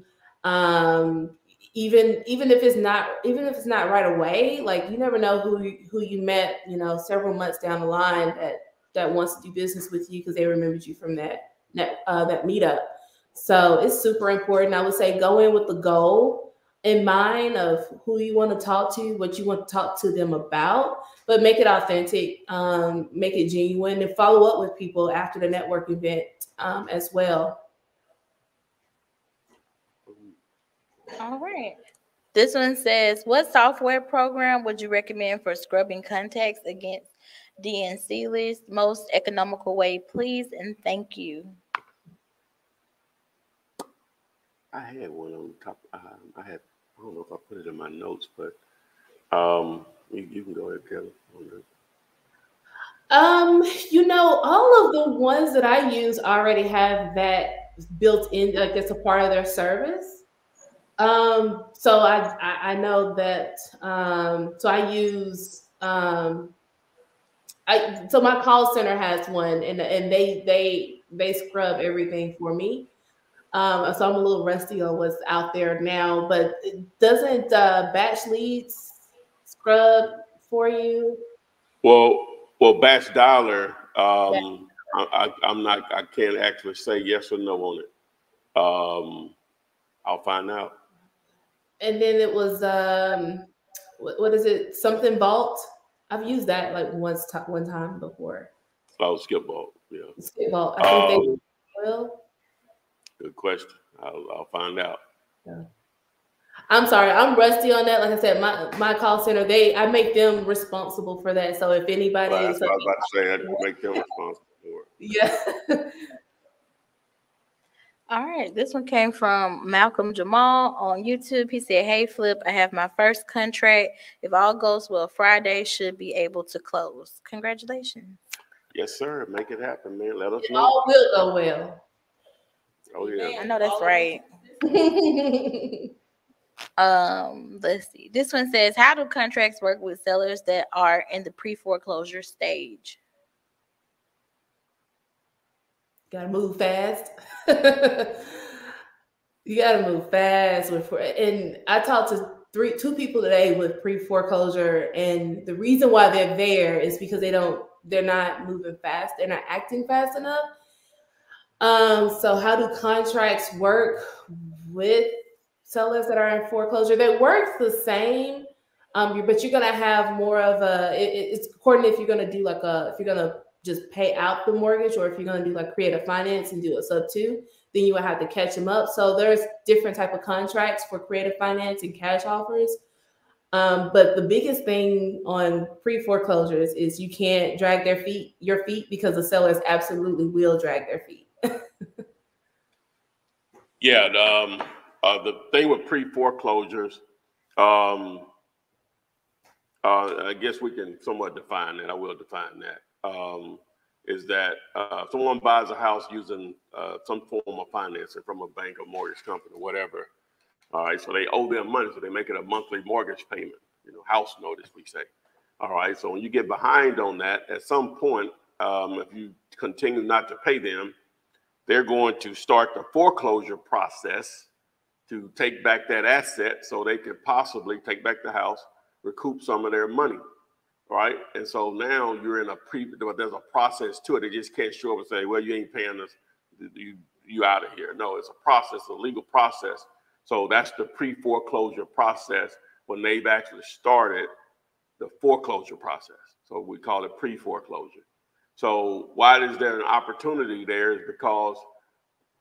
[SPEAKER 4] um, even even if it's not even if it's not right away, like you never know who who you met, you know, several months down the line that that wants to do business with you because they remembered you from that that uh, that meetup. So it's super important. I would say go in with the goal in mind of who you want to talk to, what you want to talk to them about, but make it authentic, um, make it genuine, and follow up with people after the network event um, as well.
[SPEAKER 5] All right. This one says, what software program would you recommend for scrubbing contacts against DNC list? Most economical way, please, and thank you.
[SPEAKER 3] I had one on top. Um, I had. I don't know if I put it in my notes, but um, you, you can go ahead, Kelly.
[SPEAKER 4] Um, you know, all of the ones that I use already have that built in, like it's a part of their service. Um, so I, I, I know that um, so I use um I so my call center has one and and they they they scrub everything for me. Um, so I'm a little rusty on what's out there now, but doesn't uh, BatchLeads scrub for you?
[SPEAKER 3] Well, well, BatchDialer. Um, I, I, am not. I can't actually say yes or no on it. Um, I'll find out.
[SPEAKER 4] And then it was um, what, what is it? Something vault. I've used that like once one time before.
[SPEAKER 3] Oh, skip vault. Yeah.
[SPEAKER 4] Skip vault. I think
[SPEAKER 3] Um,
[SPEAKER 4] they will.
[SPEAKER 3] Good question. I'll, I'll find out.
[SPEAKER 4] Yeah. I'm sorry, I'm rusty on that. Like I said, my my call center, they I make them responsible for that. So if anybody,
[SPEAKER 3] Right, that's
[SPEAKER 4] so-
[SPEAKER 3] what I was about to say. I make them responsible for it.
[SPEAKER 4] yeah.
[SPEAKER 5] All right, this one came from Malcolm Jamal on YouTube. He said, Hey, Flip, I have my first contract. If all goes well, Friday should be able to close. Congratulations.
[SPEAKER 3] Yes, sir. Make it happen, man. Let us
[SPEAKER 4] It
[SPEAKER 3] know.
[SPEAKER 4] all will go well.
[SPEAKER 3] Oh yeah.
[SPEAKER 5] I know that's right. Um, let's see. This one says, How do contracts work with sellers that are in the pre foreclosure stage?
[SPEAKER 4] gotta move fast. you gotta move fast with and I talked to three two people today with pre-foreclosure, and the reason why they're there is because they don't they're not moving fast, they're not acting fast enough. Um, so how do contracts work with sellers that are in foreclosure? that works the same. Um, but you're gonna have more of a. It, it- it's according if you're gonna do like a if you're gonna just pay out the mortgage or if you're to do like creative finance and do a sub two, then you would have to catch them up. So there's different type of contracts for creative finance and cash offers. Um, but the biggest thing on pre foreclosures is you can't drag their feet, your feet, because the sellers absolutely will drag their feet.
[SPEAKER 3] Yeah, um, uh, the thing with pre foreclosures, um, uh, I guess we can somewhat define that. I will define that. Um, is that uh, someone buys a house using uh, some form of financing from a bank or mortgage company or whatever. All right, so they owe them money, so they make it a monthly mortgage payment, you know, house notice, we say. All right, so when you get behind on that, at some point, um, if you continue not to pay them, they're going to start the foreclosure process to take back that asset so they could possibly take back the house, recoup some of their money. Right. And so now you're in a pre, but there's a process to it. They just can't show up and say, well, you ain't paying us. You, you out of here. No, it's a process, a legal process. So that's the pre foreclosure process when they've actually started the foreclosure process. So we call it pre foreclosure. So why is there an opportunity there is because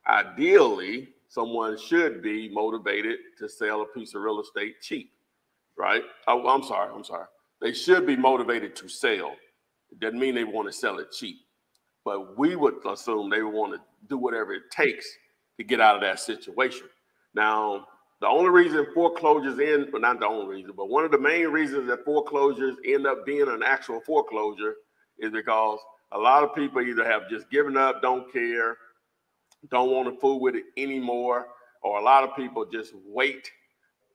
[SPEAKER 3] ideally someone should be motivated to sell a piece of real estate cheap, right? Oh, I'm sorry, I'm sorry. They should be motivated to sell. It doesn't mean they want to sell it cheap, but we would assume they want to do whatever it takes to get out of that situation. Now, the only reason foreclosures end, but not the only reason, but one of the main reasons that foreclosures end up being an actual foreclosure is because a lot of people either have just given up, don't care, don't want to fool with it anymore, or a lot of people just wait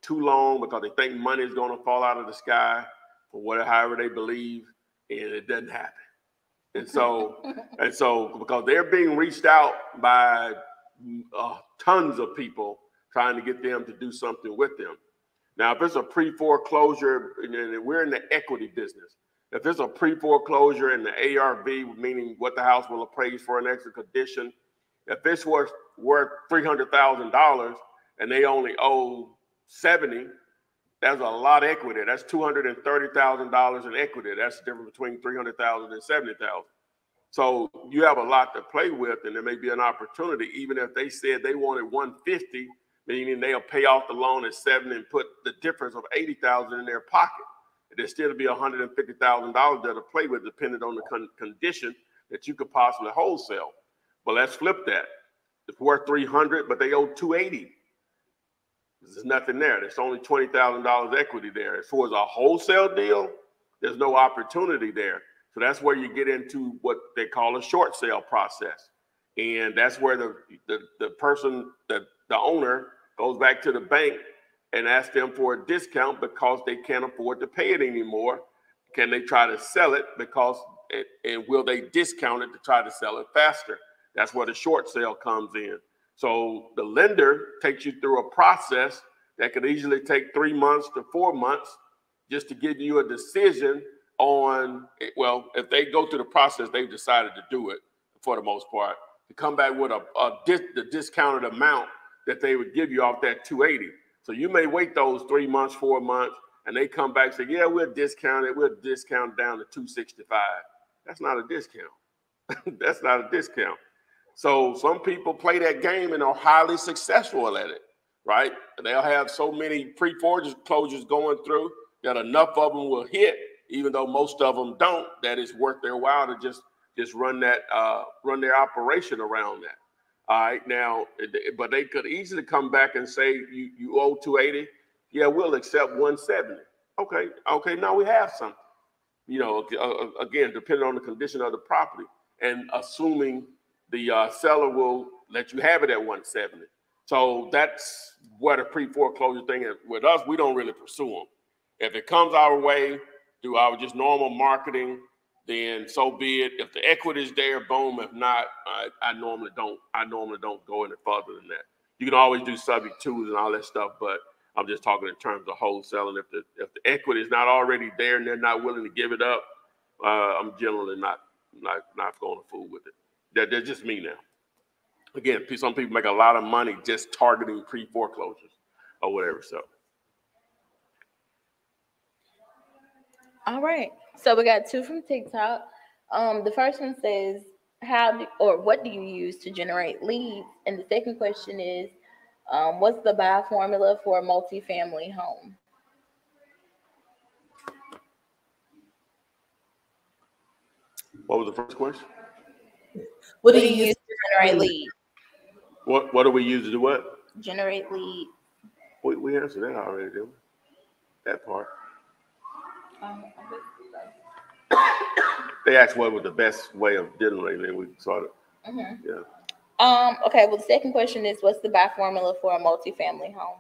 [SPEAKER 3] too long because they think money is going to fall out of the sky for whatever however they believe, and it doesn't happen. And so, and so because they're being reached out by uh, tons of people trying to get them to do something with them. Now, if it's a pre-foreclosure, and we're in the equity business, if it's a pre-foreclosure and the ARV, meaning what the house will appraise for an extra condition, if it's worth worth three hundred thousand dollars and they only owe seventy, that's a lot of equity. That's two hundred and thirty thousand dollars in equity. That's the difference between three hundred thousand and seventy thousand. So you have a lot to play with, and there may be an opportunity, even if they said they wanted one fifty, meaning they'll pay off the loan at seven and put the difference of eighty thousand in their pocket there's still to be $150,000 that'll play with, depending on the con- condition that you could possibly wholesale. But let's flip that. It's worth 300, but they owe 280. There's nothing there. There's only $20,000 equity there. As far as a wholesale deal, there's no opportunity there. So that's where you get into what they call a short sale process. And that's where the, the, the person, the, the owner goes back to the bank and ask them for a discount because they can't afford to pay it anymore? Can they try to sell it because and will they discount it to try to sell it faster? That's where the short sale comes in. So the lender takes you through a process that could easily take three months to four months just to give you a decision on well, if they go through the process, they've decided to do it for the most part to come back with a, a dis, the discounted amount that they would give you off that 280. So you may wait those three months, four months, and they come back and say, yeah, we'll discount it. We'll discount down to 265. That's not a discount. That's not a discount. So some people play that game and are highly successful at it, right? They'll have so many pre-foreclosures going through that enough of them will hit, even though most of them don't, that it's worth their while to just just run that uh, run their operation around that. All right, now, but they could easily come back and say you, you owe 280. Yeah, we'll accept 170. Okay, okay, now we have something. You know, uh, again, depending on the condition of the property and assuming the uh, seller will let you have it at 170. So that's what a pre-foreclosure thing is. With us, we don't really pursue them. If it comes our way through our just normal marketing, then so be it. If the equity is there, boom. If not, I, I normally don't. I normally don't go any further than that. You can always do subject twos and all that stuff, but I'm just talking in terms of wholesaling. If the if the equity is not already there and they're not willing to give it up, uh, I'm generally not not not going to fool with it. That that's just me now. Again, some people make a lot of money just targeting pre foreclosures or whatever. So.
[SPEAKER 5] All right. So we got two from TikTok. Um, the first one says, how do, or what do you use to generate leads? And the second question is, um, what's the buy formula for a multifamily home?
[SPEAKER 3] What was the first question?
[SPEAKER 4] What do
[SPEAKER 5] What do
[SPEAKER 4] you
[SPEAKER 5] you
[SPEAKER 4] use?
[SPEAKER 5] use to generate leads?
[SPEAKER 3] What What do we use to do what?
[SPEAKER 5] Generate lead.
[SPEAKER 3] We, we answered that already, didn't we? That part.
[SPEAKER 5] Um,
[SPEAKER 3] They asked what was the best way of generating it. We sort of,
[SPEAKER 5] mhm.
[SPEAKER 3] yeah.
[SPEAKER 5] Um, okay, well, the second question is what's the buy formula for a multifamily home?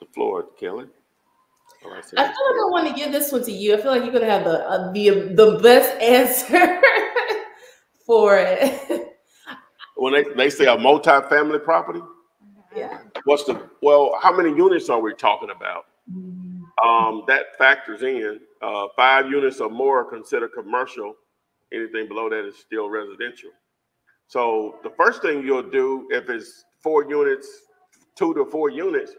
[SPEAKER 3] The floor, Kelly. All right,
[SPEAKER 4] I
[SPEAKER 3] so-
[SPEAKER 4] feel like I want to give this one to you. I feel like you're gonna have the uh, the the best answer for it.
[SPEAKER 3] When they, they say a multi-family property,
[SPEAKER 4] yeah.
[SPEAKER 3] what's the, well, how many units are we talking about? Um, that factors in, uh, five units or more are considered commercial. Anything below that is still residential. So the first thing you'll do if it's four units, two to four units,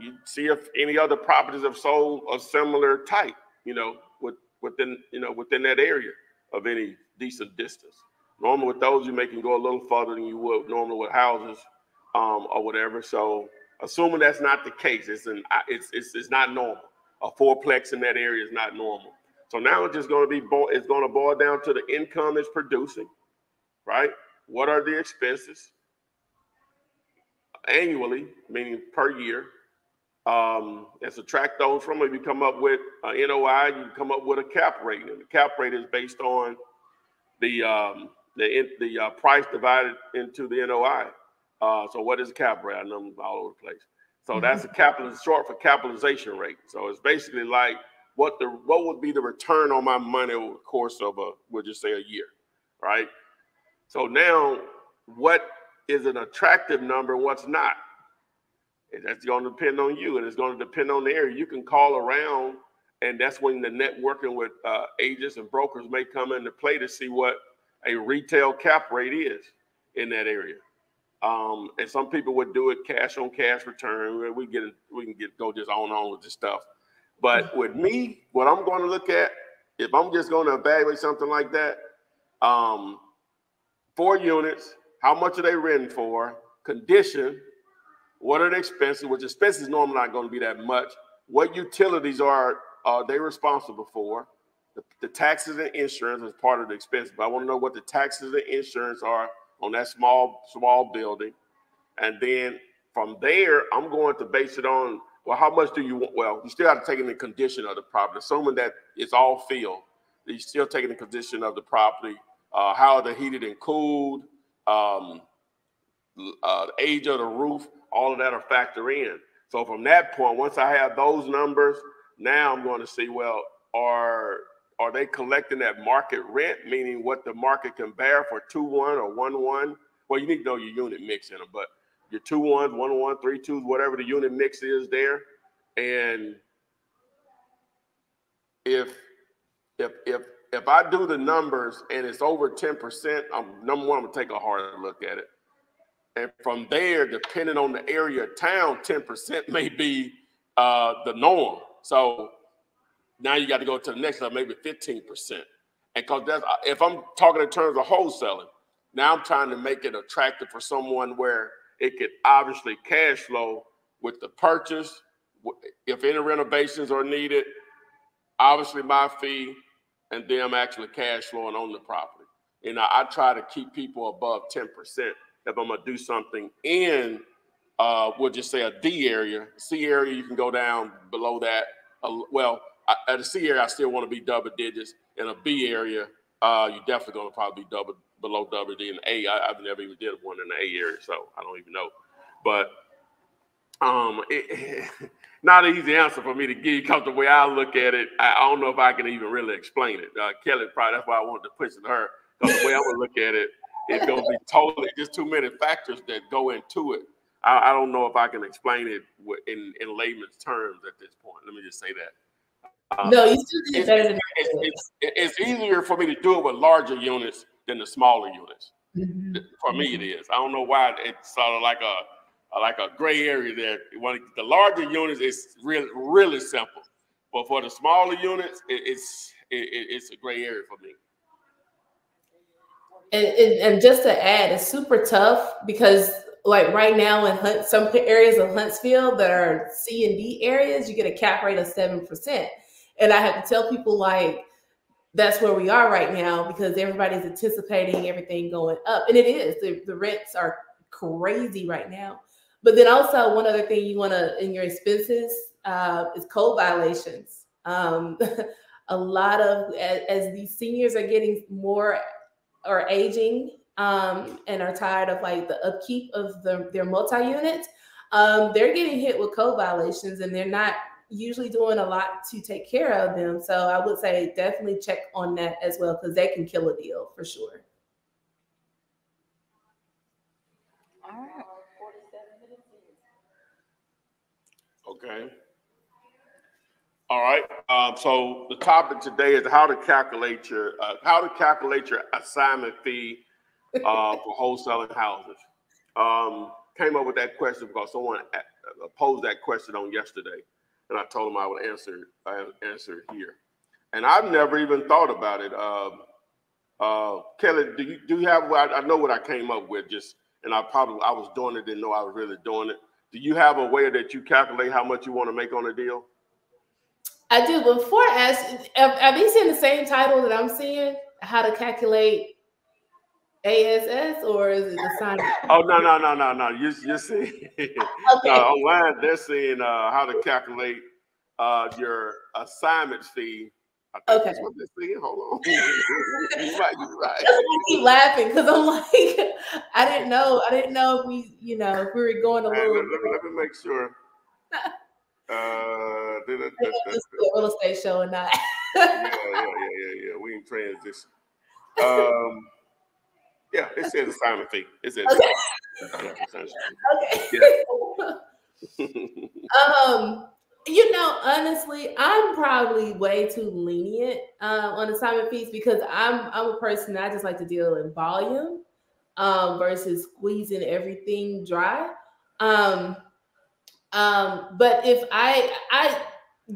[SPEAKER 3] you see if any other properties have sold a similar type, you know, with, within, you know, within that area of any decent distance. Normally with those, you may can go a little further than you would normally with houses, um, or whatever. So assuming that's not the case, it's an, it's, it's, it's not normal. A fourplex in that area is not normal. So now it's just going to be, it's going to boil down to the income it's producing, right? What are the expenses annually, meaning per year? Um, and subtract those from it, you come up with a NOI, you come up with a cap rate. And the cap rate is based on the, um, the, the uh, price divided into the NOI. Uh, so what is a cap rate? I know I'm all over the place. So that's a capital, short for capitalization rate. So it's basically like what the, what would be the return on my money over the course of a, we'll just say a year, right? So now what is an attractive number and what's not? And that's going to depend on you and it's going to depend on the area. You can call around and that's when the networking with uh, agents and brokers may come into play to see what a retail cap rate is in that area. Um, and some people would do it cash on cash return. We get we can get go just on and on with this stuff. But with me, what I'm going to look at, if I'm just going to evaluate something like that, um, four units, how much are they renting for? Condition, what are the expenses? Which expenses normally not going to be that much. What utilities are are they responsible for? The, the taxes and insurance is part of the expense, but I want to know what the taxes and insurance are on that small small building, and then from there, I'm going to base it on well, how much do you want? Well, you still have to take in the condition of the property, assuming that it's all filled. You still taking the condition of the property, uh, how they heated and cooled, um, uh, the age of the roof, all of that are factor in. So from that point, once I have those numbers, now I'm going to see well, are are they collecting that market rent, meaning what the market can bear for two one or one one? Well, you need to know your unit mix in them, but your two ones, one one, three twos, whatever the unit mix is there, and if if if if I do the numbers and it's over ten percent, I'm number one. I'm gonna take a hard look at it, and from there, depending on the area of town, ten percent may be uh, the norm. So now you got to go to the next level, maybe 15%. And because that's if I'm talking in terms of wholesaling, now I'm trying to make it attractive for someone where it could obviously cash flow with the purchase. If any renovations are needed, obviously my fee, and them actually cash flowing on the property. And I, I try to keep people above 10% if I'm gonna do something in uh, we'll just say a D area. C area, you can go down below that. Uh, well, I, at a C area, I still want to be double digits. In a B area, uh, you're definitely going to probably be double below double D. In A, I, I've never even did one in the A area, so I don't even know. But um, it, not an easy answer for me to give because the way I look at it, I, I don't know if I can even really explain it. Uh, Kelly, probably that's why I wanted to push it to her because the way I would look at it, it's gonna be totally just too many factors that go into it. I, I don't know if I can explain it in in layman's terms at this point. Let me just say that. Um,
[SPEAKER 4] No, you still did
[SPEAKER 3] it's,
[SPEAKER 4] better than
[SPEAKER 3] it's, it's, it's easier for me to do it with larger units than the smaller units. For me, it is. I don't know why it's sort of like a like a gray area there. When the larger units, it's really really simple, but for the smaller units, it, it's it, it- it's a gray area for me.
[SPEAKER 4] and, and, and just to add, it's super tough because like right now in Hunt, some areas of Huntsville that are C and D areas, you get a cap rate of seven percent. And I have to tell people like that's where we are right now because everybody's anticipating everything going up, and it is. The, the rents are crazy right now. But then also one other thing you want to in your expenses uh, is code violations. Um, a lot of as, as these seniors are getting more or aging um, and are tired of like the upkeep of the, their multi units, um, they're getting hit with code violations and they're not usually doing a lot to take care of them. So I would say definitely check on that as well because they can kill a deal for sure.
[SPEAKER 5] All right.
[SPEAKER 3] Okay. All right. Um, so the topic today is how to calculate your uh, how to calculate your assignment fee uh, for wholesaling houses. Um, came up with that question because someone uh, posed that question on yesterday, and I told them I would answer I answer here. And I've never even thought about it. Uh, uh, Kelly, do you do you have? I, I know what I came up with. Just and I probably I was doing it, didn't know I was really doing it. Do you have a way that you calculate how much you want to make on a deal?
[SPEAKER 4] I do. Before I ask, are these in the same title that I'm seeing? How to calculate ASS or is it the sign?
[SPEAKER 3] Oh no no no no no! You you see, okay. uh, online they're saying uh, how to calculate uh, your assignment fee. Okay. that's what they're saying. Hold on, you might be right.
[SPEAKER 4] I keep laughing because I'm like, I didn't know. I didn't know if we, you know, if we were going a little.
[SPEAKER 3] Let, me, let me make sure. Uh,
[SPEAKER 4] that, that, that, real estate show or not?
[SPEAKER 3] yeah, yeah, yeah, yeah, yeah. We in transition. Um. Yeah, it says assignment fee. It says
[SPEAKER 4] okay. okay. um, you know, honestly, I'm probably way too lenient uh, on assignment fees because I'm I'm a person I just like to deal in volume um, versus squeezing everything dry. Um, um, but if I I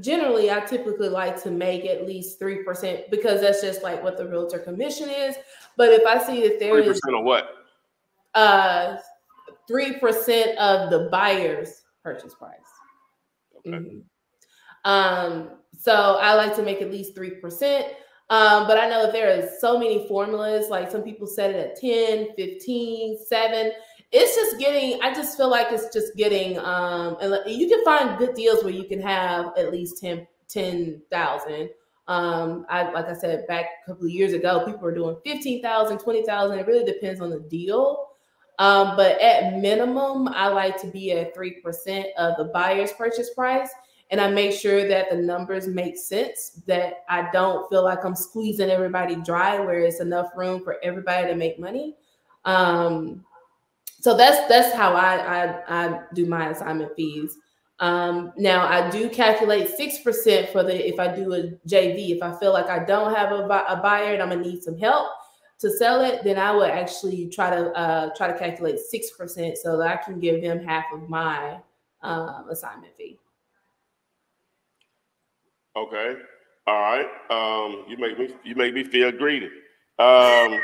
[SPEAKER 4] generally I typically like to make at least three percent because that's just like what the realtor commission is. But if I see that there 3% is
[SPEAKER 3] of what?
[SPEAKER 4] Uh three percent of the buyer's purchase price. Okay. Mm-hmm. Um, so I like to make at least three percent. Um, but I know that there are so many formulas, like some people set it at 10, 15, 7. It's just getting, I just feel like it's just getting, um, and you can find good deals where you can have at least 10, 10,000. Um, I like I said back a couple of years ago, people were doing 15,000, 20,000. It really depends on the deal. Um, but at minimum, I like to be at 3% of the buyer's purchase price. And I make sure that the numbers make sense, that I don't feel like I'm squeezing everybody dry, where it's enough room for everybody to make money. Um, so that's that's how I, I, I do my assignment fees. Um, now I do calculate six percent for the if I do a JV. If I feel like I don't have a, a buyer and I'm gonna need some help to sell it, then I would actually try to uh, try to calculate six percent so that I can give them half of my um, assignment fee.
[SPEAKER 3] Okay, all right. Um, you make me you make me feel greedy. Um,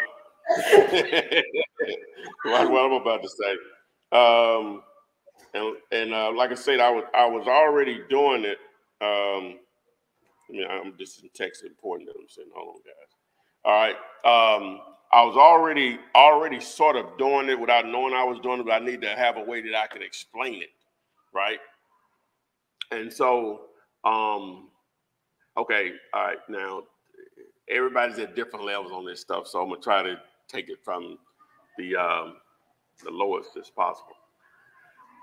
[SPEAKER 3] what, what I'm about to say. Um, and and uh, like I said, I was I was already doing it. Um, I mean, I'm just in text important that I'm saying. Hold on, guys. All right. Um, I was already already sort of doing it without knowing I was doing it, but I need to have a way that I can explain it, right? And so, um, okay, all right. Now, everybody's at different levels on this stuff, so I'm gonna try to take it from the um, the lowest as possible.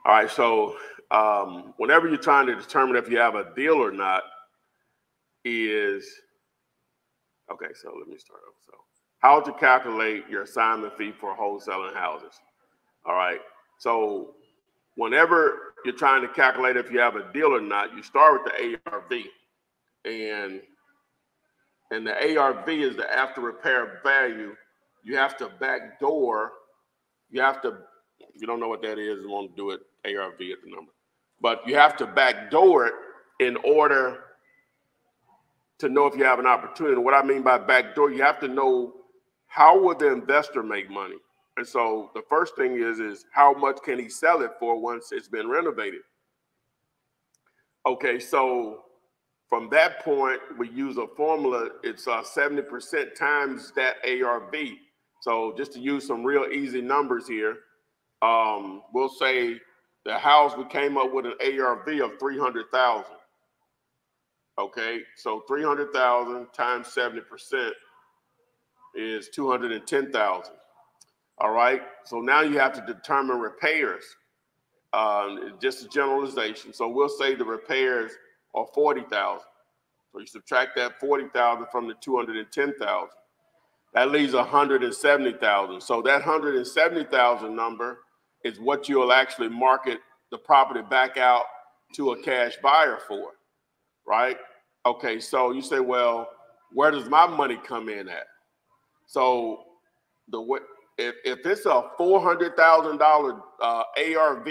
[SPEAKER 3] All right, so um, whenever you're trying to determine if you have a deal or not, is okay. So let me start off. So, how to calculate your assignment fee for wholesaling houses? All right. So, whenever you're trying to calculate if you have a deal or not, you start with the ARV, and and the ARV is the after repair value you have to backdoor. You have to. You don't know what that is. You want to do it ARV at the number, but you have to backdoor it in order to know if you have an opportunity. what I mean by backdoor, you have to know how would the investor make money? And so the first thing is is how much can he sell it for once it's been renovated? Okay, so from that point, we use a formula. It's uh, 70% times that ARV. So just to use some real easy numbers here, um, we'll say the house we came up with an ARV of 300,000. Okay, so 300,000 times 70% is 210,000. All right. So now you have to determine repairs. Um, just a generalization. So we'll say the repairs are 40,000. So you subtract that 40,000 from the 210,000. That leaves 170,000. So that 170,000 number is what you'll actually market the property back out to a cash buyer for, right? Okay, so you say, well, where does my money come in at? So the what if, if it's a four hundred thousand thousand dollar uh, ARV,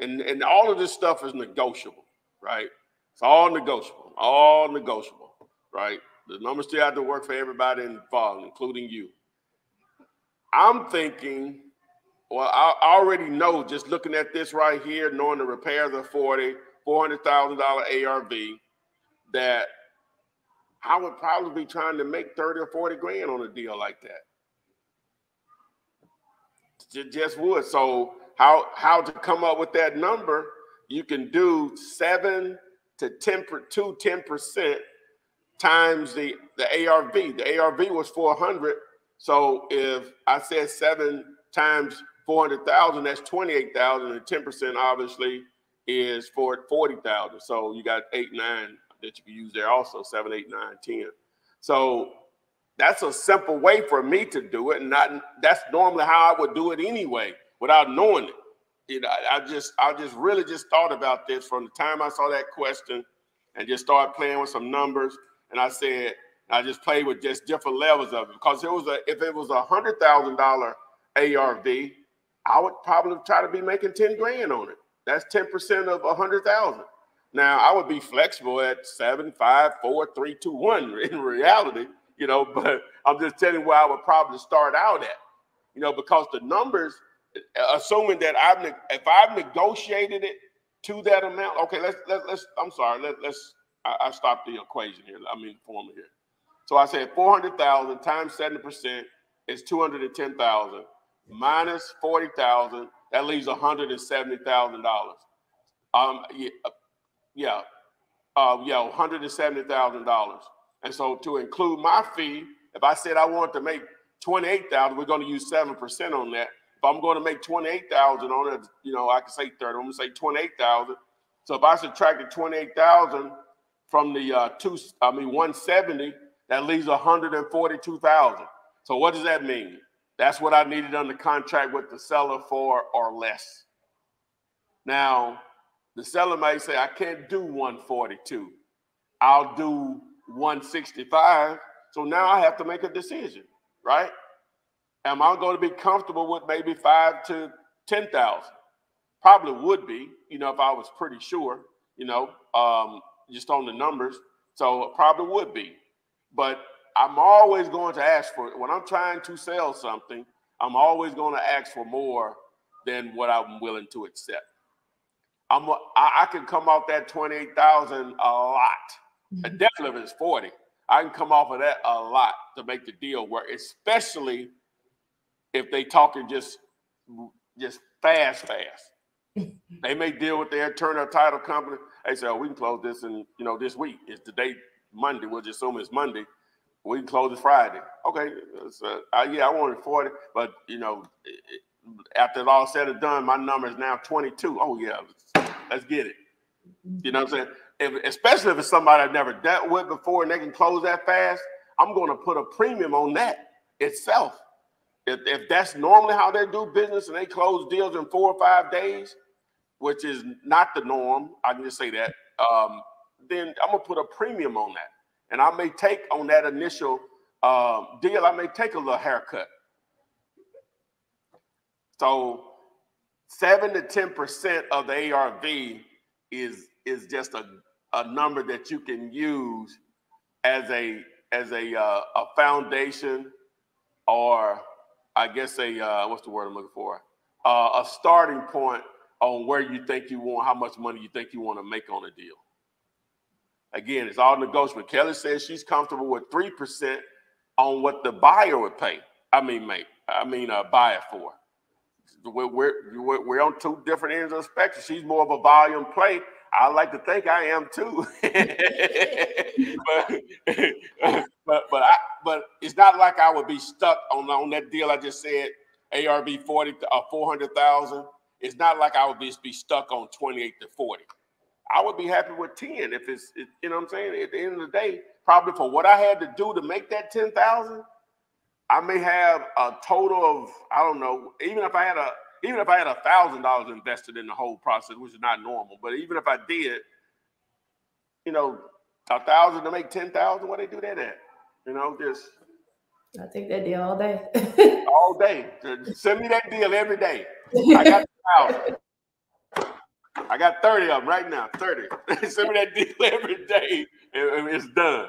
[SPEAKER 3] and and all of this stuff is negotiable, right? It's all negotiable, all negotiable, right? The numbers still have to work for everybody involved, including you. I'm thinking, well, I already know just looking at this right here, knowing the repairs are 40, $400,000 ARV, that I would probably be trying to make 30 or 40 grand on a deal like that just would. So how how to come up with that number? You can do seven to ten per to ten percent times the the ARV. The ARV was four hundred. So if I said seven times four hundred thousand, that's 28,000. And 10% obviously is for forty thousand. So you got eight nine that you can use there also seven eight nine ten. So that's a simple way for me to do it, and not that's normally how I would do it anyway, without knowing it. You know, I, I just I just really just thought about this from the time I saw that question, and just started playing with some numbers. And I said I just played with just different levels of it because it was a if it was a hundred thousand dollar ARV, I would probably try to be making ten grand on it. That's ten percent of a hundred thousand. Now I would be flexible at seven, five, four, three, two, one in reality you know, but I'm just telling you where I would probably start out at, you know, because the numbers, uh, assuming that I've if I've negotiated it to that amount, okay, let's let, let's I'm sorry, let, let's I, I stopped the equation here. I mean the formula here. So I said 400,000 times 70% is 210,000 minus 40,000, that leaves $170,000. Um, yeah, yeah, uh, yeah, $170,000. And so to include my fee, if I said I want to make 28,000, we're going to use 7% on that. If I'm going to make 28,000 on it, you know, I can say 30, I'm going to say 28,000. So if I subtracted 28,000 from the uh, two, I mean, 170, that leaves 142,000. So what does that mean? That's what I needed under contract with the seller for or less. Now, the seller may say, I can't do 142. I'll do 165. So now I have to make a decision, right? Am I going to be comfortable with maybe five to 10,000? Probably would be, you know, if I was pretty sure, you know, um, just on the numbers. So it probably would be. But I'm always going to ask for, when I'm trying to sell something, I'm always going to ask for more than what I'm willing to accept. I'm, I, I can come off that 28,000 a lot mm-hmm. and definitely if it's 40, I can come off of that a lot to make the deal work, especially if they talking just just fast, fast. they may deal with their Turner title company. They say, oh, we can close this and you know, this week. It's the day Monday. We'll just assume it's Monday. We can close it Friday. Okay. So, uh, yeah, I wanted 40, but you know, after it all said and done, my number is now 22. Oh yeah, let's get it. You know what I'm saying? if, especially if it's somebody I've never dealt with before and they can close that fast, I'm going to put a premium on that itself. If, if that's normally how they do business and they close deals in four or five days, which is not the norm, I can just say that, um, then I'm to put a premium on that. And I may take on that initial uh, deal, I may take a little haircut. So seven to 10% of the ARV is is just a a number that you can use as a as a uh, a foundation or I guess a uh, what's the word I'm looking for? Uh, a starting point on where you think you want, how much money you think you want to make on a deal. Again, it's all negotiable. Kelly says she's comfortable with three percent on what the buyer would pay. I mean, make. I mean, uh, buy it for. We're, we're, we're on two different ends of the spectrum. She's more of a volume play. I like to think I am too. but, but but I, but it's not like I would be stuck on on that deal I just said. ARV forty uh, four hundred thousand. It's not like I would just be stuck on twenty eight to forty. I would be happy with ten if it's it, you know what I'm saying. At the end of the day, probably for what I had to do to make that ten thousand, I may have a total of I don't know. Even if I had a even if I had a thousand dollars invested in the whole process, which is not normal, but even if I did, you know, a thousand to make ten thousand, what they do that at? You know, just
[SPEAKER 4] I take that deal all day.
[SPEAKER 3] all day. Send me that deal every day. I got thousand. I got 30 of them right now. 30. Send me that deal every day, and it's done.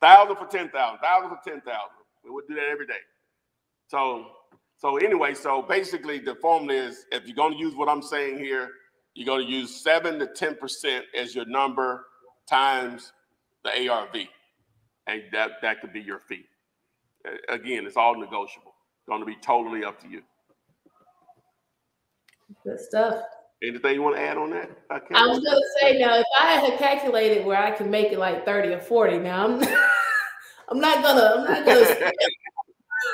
[SPEAKER 3] Thousand for ten thousand, thousand for ten thousand. We would do that every day. So, so anyway, so basically the formula is if you're going to use what I'm saying here, you're going to use seven to ten percent as your number times the ARV, and that that could be your fee. Again, it's all negotiable. It's going to be totally up to you.
[SPEAKER 4] Good stuff.
[SPEAKER 3] Anything you want to add on that?
[SPEAKER 4] I, I was going to say now, if I had calculated where I can make it like thirty or forty, now I'm. I'm not gonna. I'm not gonna.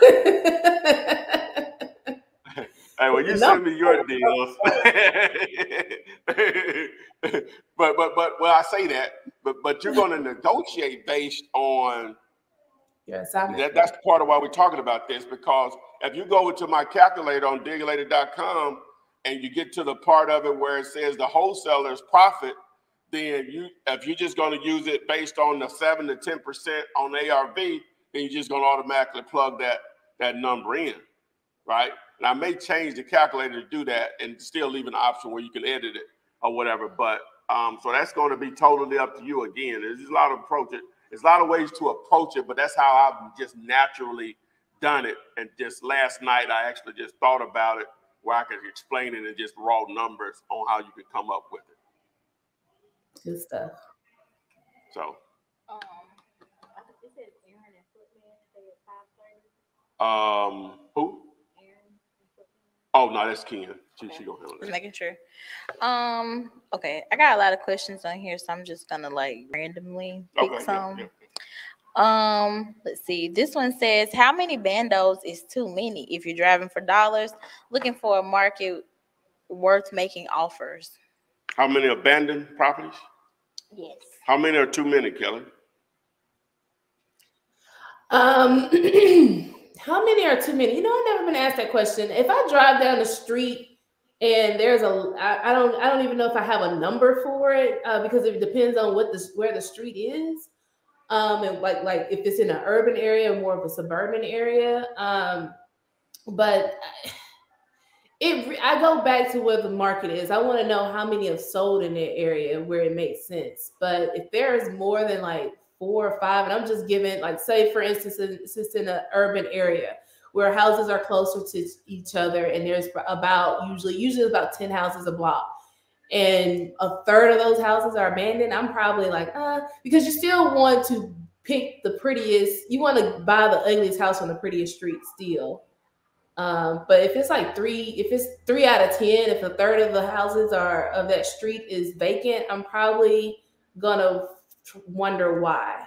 [SPEAKER 3] hey, well, you send me your deals. but but but well, I say that, but but you're going to negotiate based on.
[SPEAKER 4] Yes, I
[SPEAKER 3] that, that's part of why we're talking about this because if you go into my calculator on Dealulator.com and you get to the part of it where it says the wholesaler's profit, then you if you're just going to use it based on the seven to ten percent on ARV, then you're just going to automatically plug that that number in, right? And I may change the calculator to do that and still leave an option where you can edit it or whatever. But um, so that's going to be totally up to you. Again, there's a lot of approach it. There's a lot of ways to approach it, but that's how I've just naturally done it. And just last night, I actually just thought about it where I could explain it in just raw numbers on how you could come up with it.
[SPEAKER 4] Good stuff.
[SPEAKER 3] So. Um, um, who? Oh no, that's Ken. She, okay. she gonna handle
[SPEAKER 5] Just making sure. Um, okay, I got a lot of questions on here, so I'm just gonna like randomly pick okay, some. Yeah, yeah. Um, let's see. This one says, "How many bandos is too many if you're driving for dollars, looking for a market worth making offers?"
[SPEAKER 3] How many abandoned properties?
[SPEAKER 5] Yes.
[SPEAKER 3] How many are too many, Kelly?
[SPEAKER 4] Um, how many are too many? You know, I've never been asked that question. If I drive down the street and there's a, I, I don't, I don't even know if I have a number for it uh, because it depends on what the where the street is. Um, and like, like if it's in an urban area or more of a suburban area. Um, but it I go back to where the market is. I want to know how many have sold in that area where it makes sense. But if there is more than like four or five, and I'm just giving like say for instance, it's in an urban area where houses are closer to each other, and there's about usually usually about ten houses a block, and a third of those houses are abandoned. I'm probably like, uh, because you still want to pick the prettiest. You want to buy the ugliest house on the prettiest street still um, but if it's like three, if it's three out of ten, if a third of the houses are of that street is vacant, I'm probably gonna wonder why.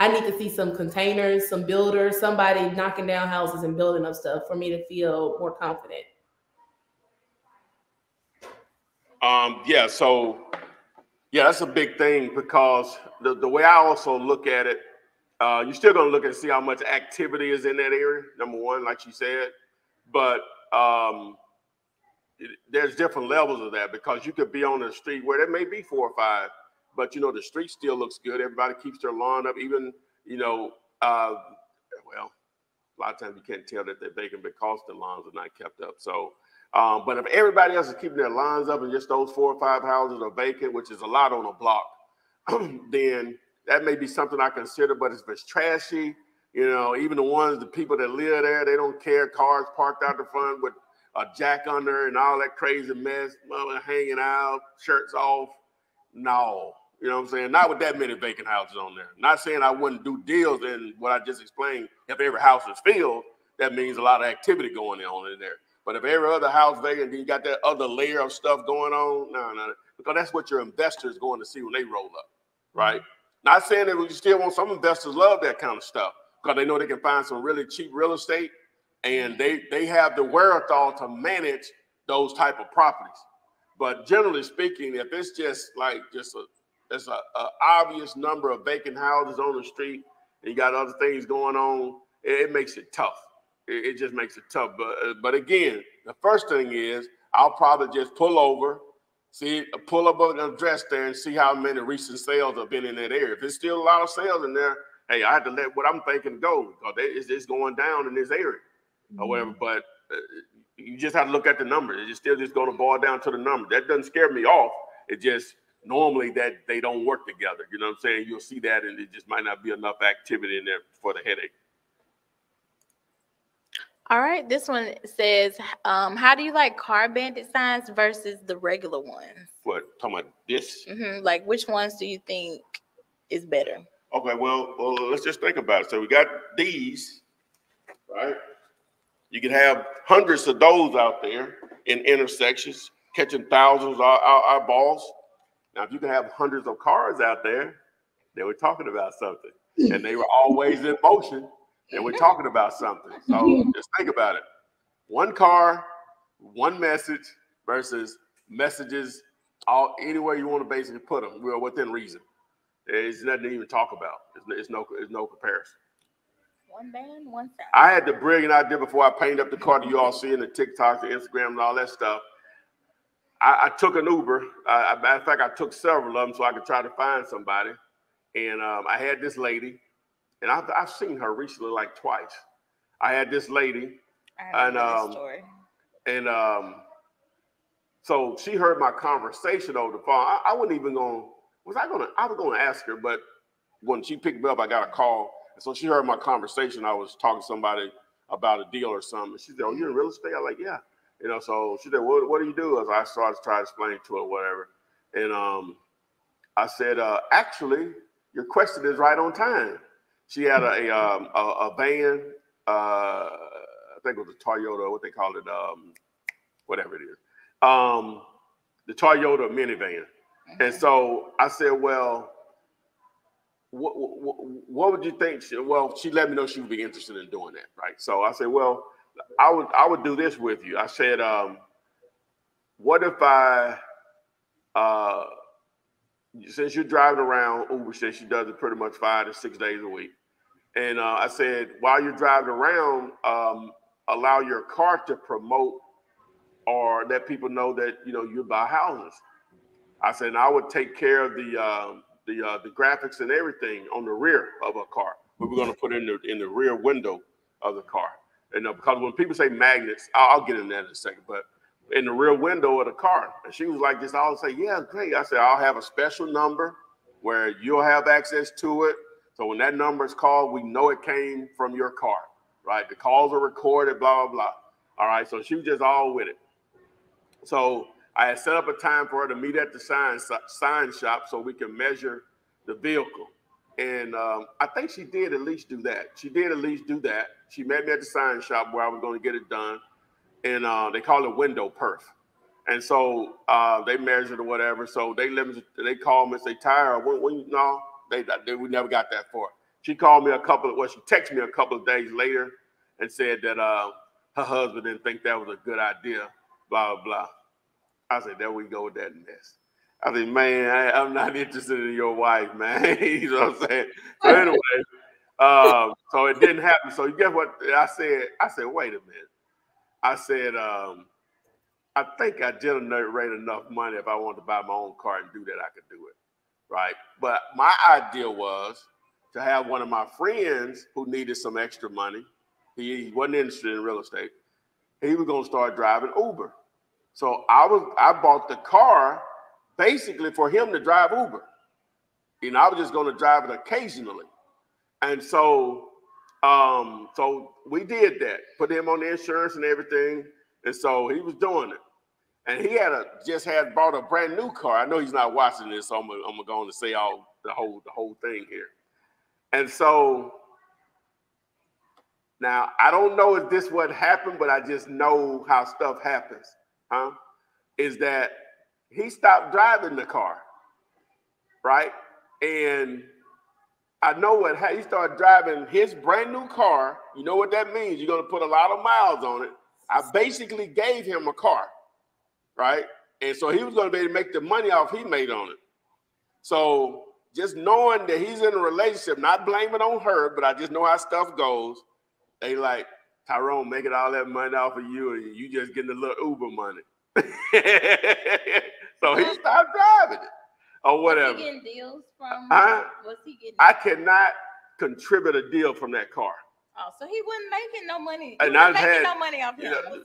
[SPEAKER 4] I need to see some containers, some builders, somebody knocking down houses and building up stuff for me to feel more confident.
[SPEAKER 3] Um, yeah, so yeah, that's a big thing because the, the way I also look at it, uh, you're still gonna look and see how much activity is in that area. Number one, like you said, but um, it, there's different levels of that because you could be on a street where there may be four or five, but you know the street still looks good. Everybody keeps their lawn up, even you know. Uh, well, a lot of times you can't tell that they're vacant because the lawns are not kept up. So, um, but if everybody else is keeping their lines up and just those four or five houses are vacant, which is a lot on a block, then that may be something I consider. But if it's trashy, You know, even the ones, the people that live there, they don't care. Cars parked out the front with a jack under and all that crazy mess, mama hanging out, shirts off. No, you know what I'm saying? Not with that many vacant houses on there. Not saying I wouldn't do deals in what I just explained. If every house is filled, that means a lot of activity going on in there. But if every other house vacant, then you got that other layer of stuff going on. No, no, because that's what your investors going to see when they roll up, right? Not saying that we still want some investors love that kind of stuff because they know they can find some really cheap real estate and they they have the wherewithal to manage those type of properties. But generally speaking, if it's just like just a there's a, a obvious number of vacant houses on the street, and you got other things going on, it, it makes it tough. It, it, just makes it tough. But uh, but again, the first thing is I'll probably just pull over, see pull up an address there, and see how many recent sales have been in that area. If it's still a lot of sales in there, hey, I had to let what I'm thinking go because it's, it's going down in this area mm-hmm. or whatever. But uh, you just have to look at the numbers. It's still just going to boil down to the number. That doesn't scare me off. It just normally that they don't work together. You know what I'm saying? You'll see that, and it just might not be enough activity in there for the headache.
[SPEAKER 5] All right, this one says, um, "How do you like car bandit signs versus the regular ones?"
[SPEAKER 3] What talking about this?
[SPEAKER 5] Mm-hmm. Like, which ones do you think is better?
[SPEAKER 3] Okay, well, well, let's just think about it. So we got these, right? You can have hundreds of those out there in intersections, catching thousands of our, our, our balls. Now, if you can have hundreds of cars out there, they were talking about something, and they were always in motion. They were talking about something. So just think about it: one car, one message versus messages all anywhere you want to basically put them. We're within reason. There's nothing to even talk about. It's, no, it's no comparison.
[SPEAKER 5] One band, one sound.
[SPEAKER 3] I had the brilliant idea before I painted up the car that you all see in the TikToks, the Instagram, and all that stuff. I, I took an Uber. Uh, matter of fact, I took several of them so I could try to find somebody. And um, I had this lady, and I've, I've seen her recently like twice. I had this lady, and um, and um, so she heard my conversation over the phone. I, I wasn't even going. Was I gonna? I was gonna ask her, but when she picked me up, I got a call, and so she heard my conversation. I was talking to somebody about a deal or something. She said, "Oh, you're in real estate?" I like, "Yeah." You know, so she said, "What, what do you do?" As I started to try to explain to her whatever, and um, I said, uh, "Actually, your question is right on time." She had a a, um, a, a van, uh, I think it was a Toyota, what they call it, um, whatever it is, um, the Toyota minivan. And so I said, "Well." What, what, what, would you think? She, well, she let me know she would be interested in doing that, right? So I said, well, I would I would do this with you. I said, um, what if I uh since you're driving around, Uber says she does it pretty much five to six days a week. And uh, I said, while you're driving around, um, allow your car to promote or let people know that you know you buy houses. I said, I would take care of the um, the uh, the graphics and everything on the rear of a car. We were going to put in the in the rear window of the car. And uh, because when people say magnets, I'll, I'll, get in that in a second, but in the rear window of the car. And she was like, just I'll say, yeah, great. I said, I'll have a special number where you'll have access to it. So when that number is called, we know it came from your car, right? The calls are recorded, blah, blah, blah. All right. So she was just all with it. So I had set up a time for her to meet at the sign, sign shop so we can measure the vehicle. And um, I think she did at least do that. She did at least do that. She met me at the sign shop where I was going to get it done. And uh, they call it window perf. And so uh, they measured or whatever. So they let me, they called me and say, Tyra, when, when, no, they, they, we never got that far. She called me a couple of, well, she texted me a couple of days later and said that uh, her husband didn't think that was a good idea, blah, blah, blah. I said, there we go with that mess. I said, man, I, am not interested in your wife, man. you know what I'm saying? So anyway, um, so it didn't happen. So you get what I said? I said, wait a minute. I said, um, I think I generate enough money if I wanted to buy my own car and do that, I could do it. Right. But my idea was to have one of my friends who needed some extra money. He, wasn't interested in real estate. He was going to start driving Uber. So I was I bought the car basically for him to drive Uber. You know, I was just going to drive it occasionally. And so Um, so we did that, put him on the insurance and everything, and so he was doing it. And he had a just had bought a brand new car. I know he's not watching this, so I'm gonna, I'm gonna go on to say all the whole the whole thing here. And so now I don't know if this what happened, but I just know how stuff happens, huh? Is that he stopped driving the car, right? And I know what ha- he started driving his brand new car. You know what that means? You're gonna put a lot of miles on it. I basically gave him a car, right? And so he was gonna be able to make the money off he made on it. So just knowing that he's in a relationship, not blaming on her, but I just know how stuff goes. They like Tyrone making all that money off of you, and you just getting a little Uber money. so he stopped driving it or
[SPEAKER 5] Was
[SPEAKER 3] whatever.
[SPEAKER 5] he getting deals from?
[SPEAKER 3] Huh?
[SPEAKER 5] Was he getting?
[SPEAKER 3] I cannot contribute a deal from that car.
[SPEAKER 5] oh, so he wasn't making no money. He
[SPEAKER 3] And
[SPEAKER 5] making
[SPEAKER 3] had-
[SPEAKER 5] no money off
[SPEAKER 3] you
[SPEAKER 5] him.
[SPEAKER 3] know,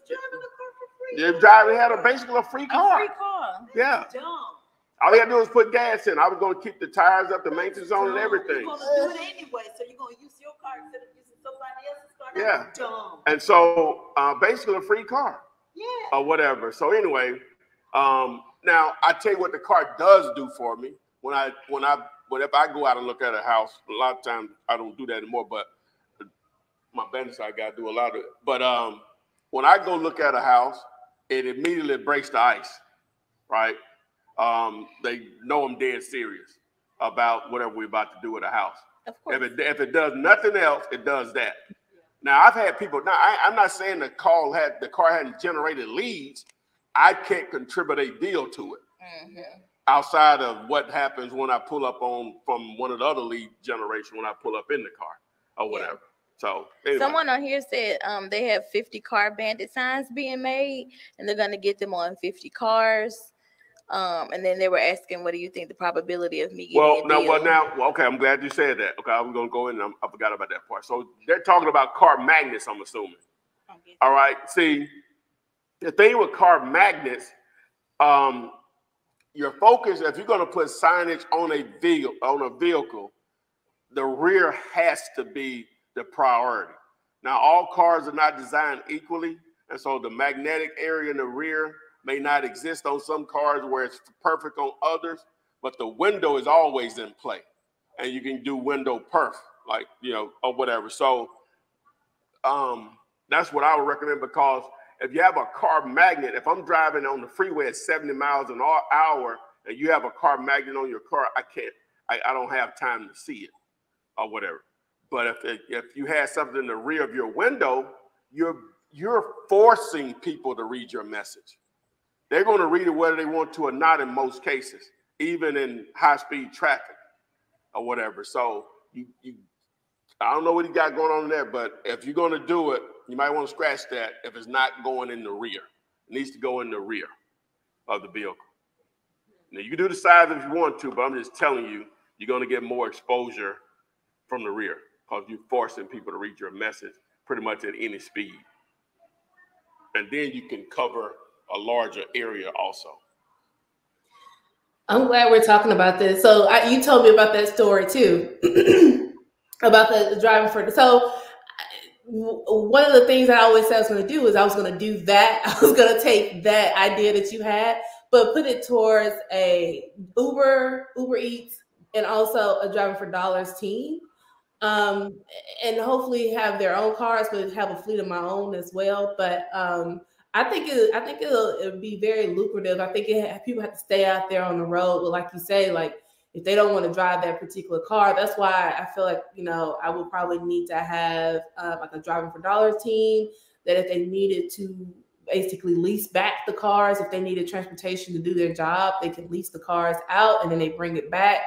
[SPEAKER 5] He was driving a car for free.
[SPEAKER 3] The driver had a basically a free
[SPEAKER 5] A
[SPEAKER 3] car.
[SPEAKER 5] free car.
[SPEAKER 3] Yeah.
[SPEAKER 6] Dumb.
[SPEAKER 3] All he had to do was put gas in. I was going to keep the tires up, the maintenance on, and everything.
[SPEAKER 6] You're gonna do it anyway, so you're gonna use your car instead of using somebody else's car.
[SPEAKER 3] Yeah.
[SPEAKER 6] Dumb.
[SPEAKER 3] And so, uh, basically, a free car
[SPEAKER 6] Yeah.
[SPEAKER 3] or whatever. So anyway, um, now I tell you what the car does do for me when I when I whenever I go out and look at a house. A lot of times I don't do that anymore, but my business I got to do a lot of it. But um, when I go look at a house, it immediately breaks the ice, right? Um, they know I'm dead serious about whatever we're about to do with a house.
[SPEAKER 5] Of.
[SPEAKER 3] If it if it does nothing else, it does that. Now I've had people. Now I, I'm not saying the call had the car hadn't generated leads. I can't contribute a deal to it
[SPEAKER 5] Mhm.
[SPEAKER 3] outside of what happens when I pull up on from one of the other lead generation when I pull up in the car or
[SPEAKER 5] Yeah.
[SPEAKER 3] Whatever. So anyway,
[SPEAKER 5] Someone on here said um they have 50 car bandit signs being made and they're gonna get them on 50 cars. Um, and then they were asking, what do you think the probability of me
[SPEAKER 3] well
[SPEAKER 5] a
[SPEAKER 3] now
[SPEAKER 5] deal?
[SPEAKER 3] well now well, okay I'm glad you said that. Okay, I'm gonna go in. And I'm, I forgot about that part. So they're talking about car magnets. I'm assuming.
[SPEAKER 5] Okay.
[SPEAKER 3] All right. See, the thing with car magnets, um, your focus, if you're going to put signage on a vehicle, on a vehicle, the rear has to be the priority. Now, all cars are not designed equally, and so the magnetic area in the rear may not exist on some cars where it's perfect on others, but the window is always in play, and you can do window perf, like you know, or whatever. So, um, that's what I would recommend because if you have a car magnet, if I'm driving on the freeway at 70 miles an hour and you have a car magnet on your car, I can't, I, I don't have time to see it or whatever. But if if you had something in the rear of your window, you're you're forcing people to read your message. They're going to read it whether they want to or not in most cases, even in high speed traffic or whatever. So you you I don't know what he got going on there, but if you're going to do it, you might want to scratch that if it's not going in the rear. It needs to go in the rear of the vehicle. Now, you can do the sides if you want to, but I'm just telling you, you're going to get more exposure from the rear you're forcing people to read your message pretty much at any speed. And then you can cover a larger area also.
[SPEAKER 4] I'm glad we're talking about this. So I, you told me about that story too, about the driving for. So one of the things I always said I was going to do is I was going to do that. I was going to take that idea that you had, but put it towards a Uber, Uber Eats, and also a driving for dollars team. Um, and hopefully have their own cars, but have a fleet of my own as well. But um, I think it, I think it'll, it'll be very lucrative. I think it, people have to stay out there on the road. But like you say, like if they don't want to drive that particular car, that's why I feel like you know I would probably need to have uh, like a driving for dollars team. That if they needed to basically lease back the cars, if they needed transportation to do their job, they can lease the cars out and then they bring it back.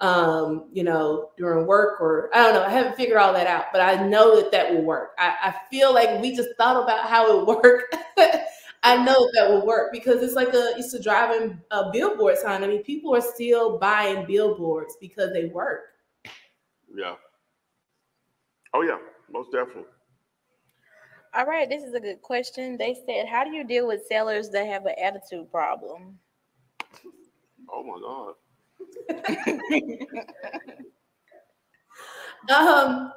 [SPEAKER 4] Um, you know, during work or I don't know. I haven't figured all that out, but I know that that will work. I, I feel like we just thought about how it worked. I know that will work because it's like a it's a driving a billboard sign. I mean, people are still buying billboards because they work.
[SPEAKER 3] Yeah. Oh yeah, most definitely.
[SPEAKER 5] All right, this is a good question. They said, how do you deal with sellers that have an attitude problem?
[SPEAKER 3] Oh my God.
[SPEAKER 4] Um,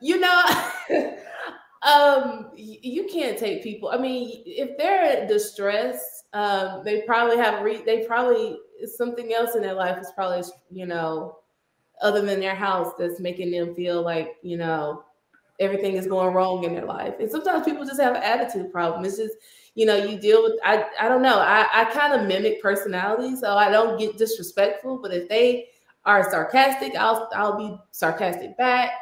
[SPEAKER 4] you know, um, you can't take people. I mean, if they're in distress, um, they probably have re- they probably something else in their life is probably you know other than their house that's making them feel like you know everything is going wrong in their life. And sometimes people just have an attitude problem. It's just you know you deal with I I don't know I I kind of mimic personality, so I don't get disrespectful. But if they are sarcastic, I'll I'll be sarcastic back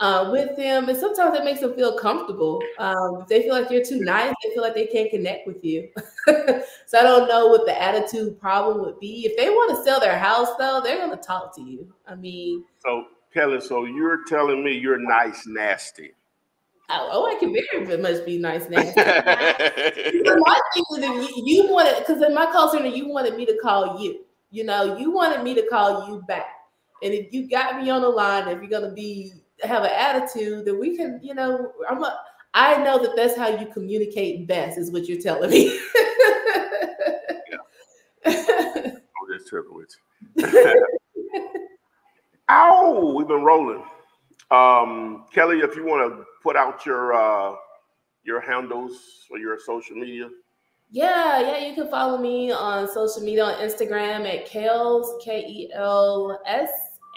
[SPEAKER 4] uh, with them, and sometimes it makes them feel comfortable. Um, if they feel like you're too nice, they feel like they can't connect with you. so I don't know what the attitude problem would be. If they want to sell their house, though, they're going to talk to you. I mean,
[SPEAKER 3] so Kelly, so you're telling me you're nice, nasty.
[SPEAKER 4] Oh, oh, I can very much be nice nasty. my thing is, you, you wanted because in my call center, you wanted me to call you. You know, you wanted me to call you back. And if you got me on the line, if you're gonna be have an attitude, then we can, you know, I'm a, I know that that's how you communicate best, is what you're telling me.
[SPEAKER 3] yeah. I'm just tripping with you. Ow, we've been rolling. Um, Kelly, if you want to put out your uh, your handles or your social media.
[SPEAKER 4] Yeah, yeah, you can follow me on social media on Instagram at Kels K E L S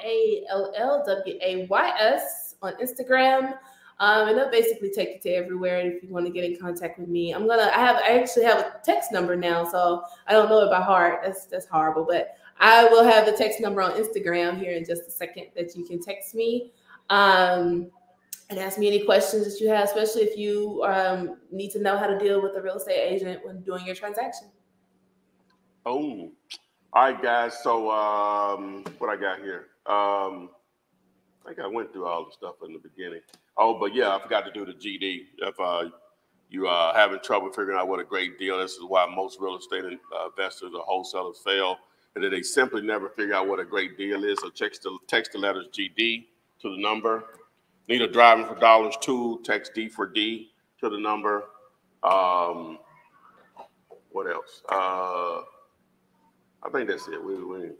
[SPEAKER 4] A L L W A Y S on Instagram. Um, and they'll basically take you to everywhere. And if you want to get in contact with me, I'm gonna. I have. I actually have a text number now, so I don't know it by heart. That's that's horrible, but I will have the text number on Instagram here in just a second that you can text me um, and ask me any questions that you have, especially if you um, need to know how to deal with a real estate agent when doing your transaction.
[SPEAKER 3] Oh, all right, guys. So um, what I got here? Um, I think I went through all the stuff in the beginning. Oh, but yeah, I forgot to do the GD. If uh, you are having trouble figuring out what a great deal, this is why most real estate uh, investors or wholesalers fail, and that they simply never figure out what a great deal is. So text the text the letters GD to the number. Need a driving for dollars tool, text D for D to the number. Um, what else? Uh, I think that's it. We, we didn't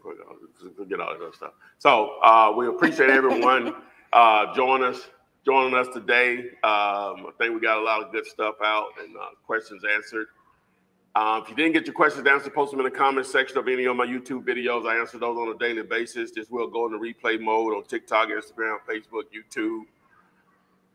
[SPEAKER 3] forget all that stuff. So uh, we appreciate everyone uh, joining us joining us today. Um, I think we got a lot of good stuff out and uh, questions answered. Uh, if you didn't get your questions answered, post them in the comment section of any of my YouTube videos. I answer those on a daily basis. This will go into replay mode on TikTok, Instagram, Facebook, YouTube,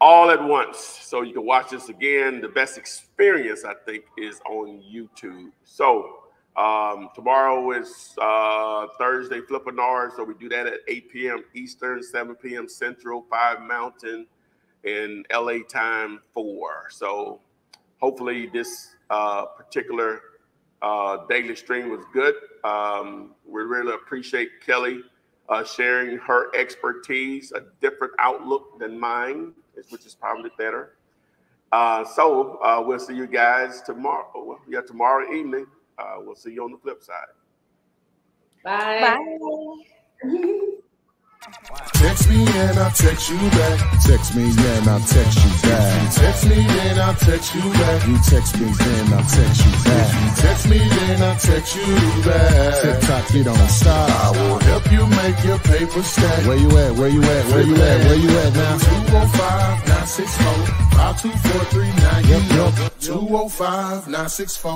[SPEAKER 3] all at once. So you can watch this again. The best experience, I think, is on YouTube. So um, tomorrow is uh, Thursday, Flippanard. So we do that at 8 p.m. Eastern, 7 p.m. Central, 5 Mountain, and LA time 4. So hopefully this uh, particular uh, daily stream was good. Um, we really appreciate Kelly uh, sharing her expertise, a different outlook than mine, which is probably better. Uh, so uh, we'll see you guys tomorrow. Yeah, tomorrow evening. Uh, we'll see you on the flip side.
[SPEAKER 4] Bye.
[SPEAKER 5] Bye.
[SPEAKER 1] Text me and I'll text you back.
[SPEAKER 2] Text me, and I'll text you back.
[SPEAKER 1] Text me and I'll text you back.
[SPEAKER 2] You text me, then I'll text you back.
[SPEAKER 1] Text me then I'll text you back.
[SPEAKER 2] TikTok, you don't stop.
[SPEAKER 1] I will help you make your paper stack.
[SPEAKER 2] Where you at? Where you at? Where you at? Where you at now?
[SPEAKER 1] 205 964 5243
[SPEAKER 2] Yep, yep.
[SPEAKER 1] 205 964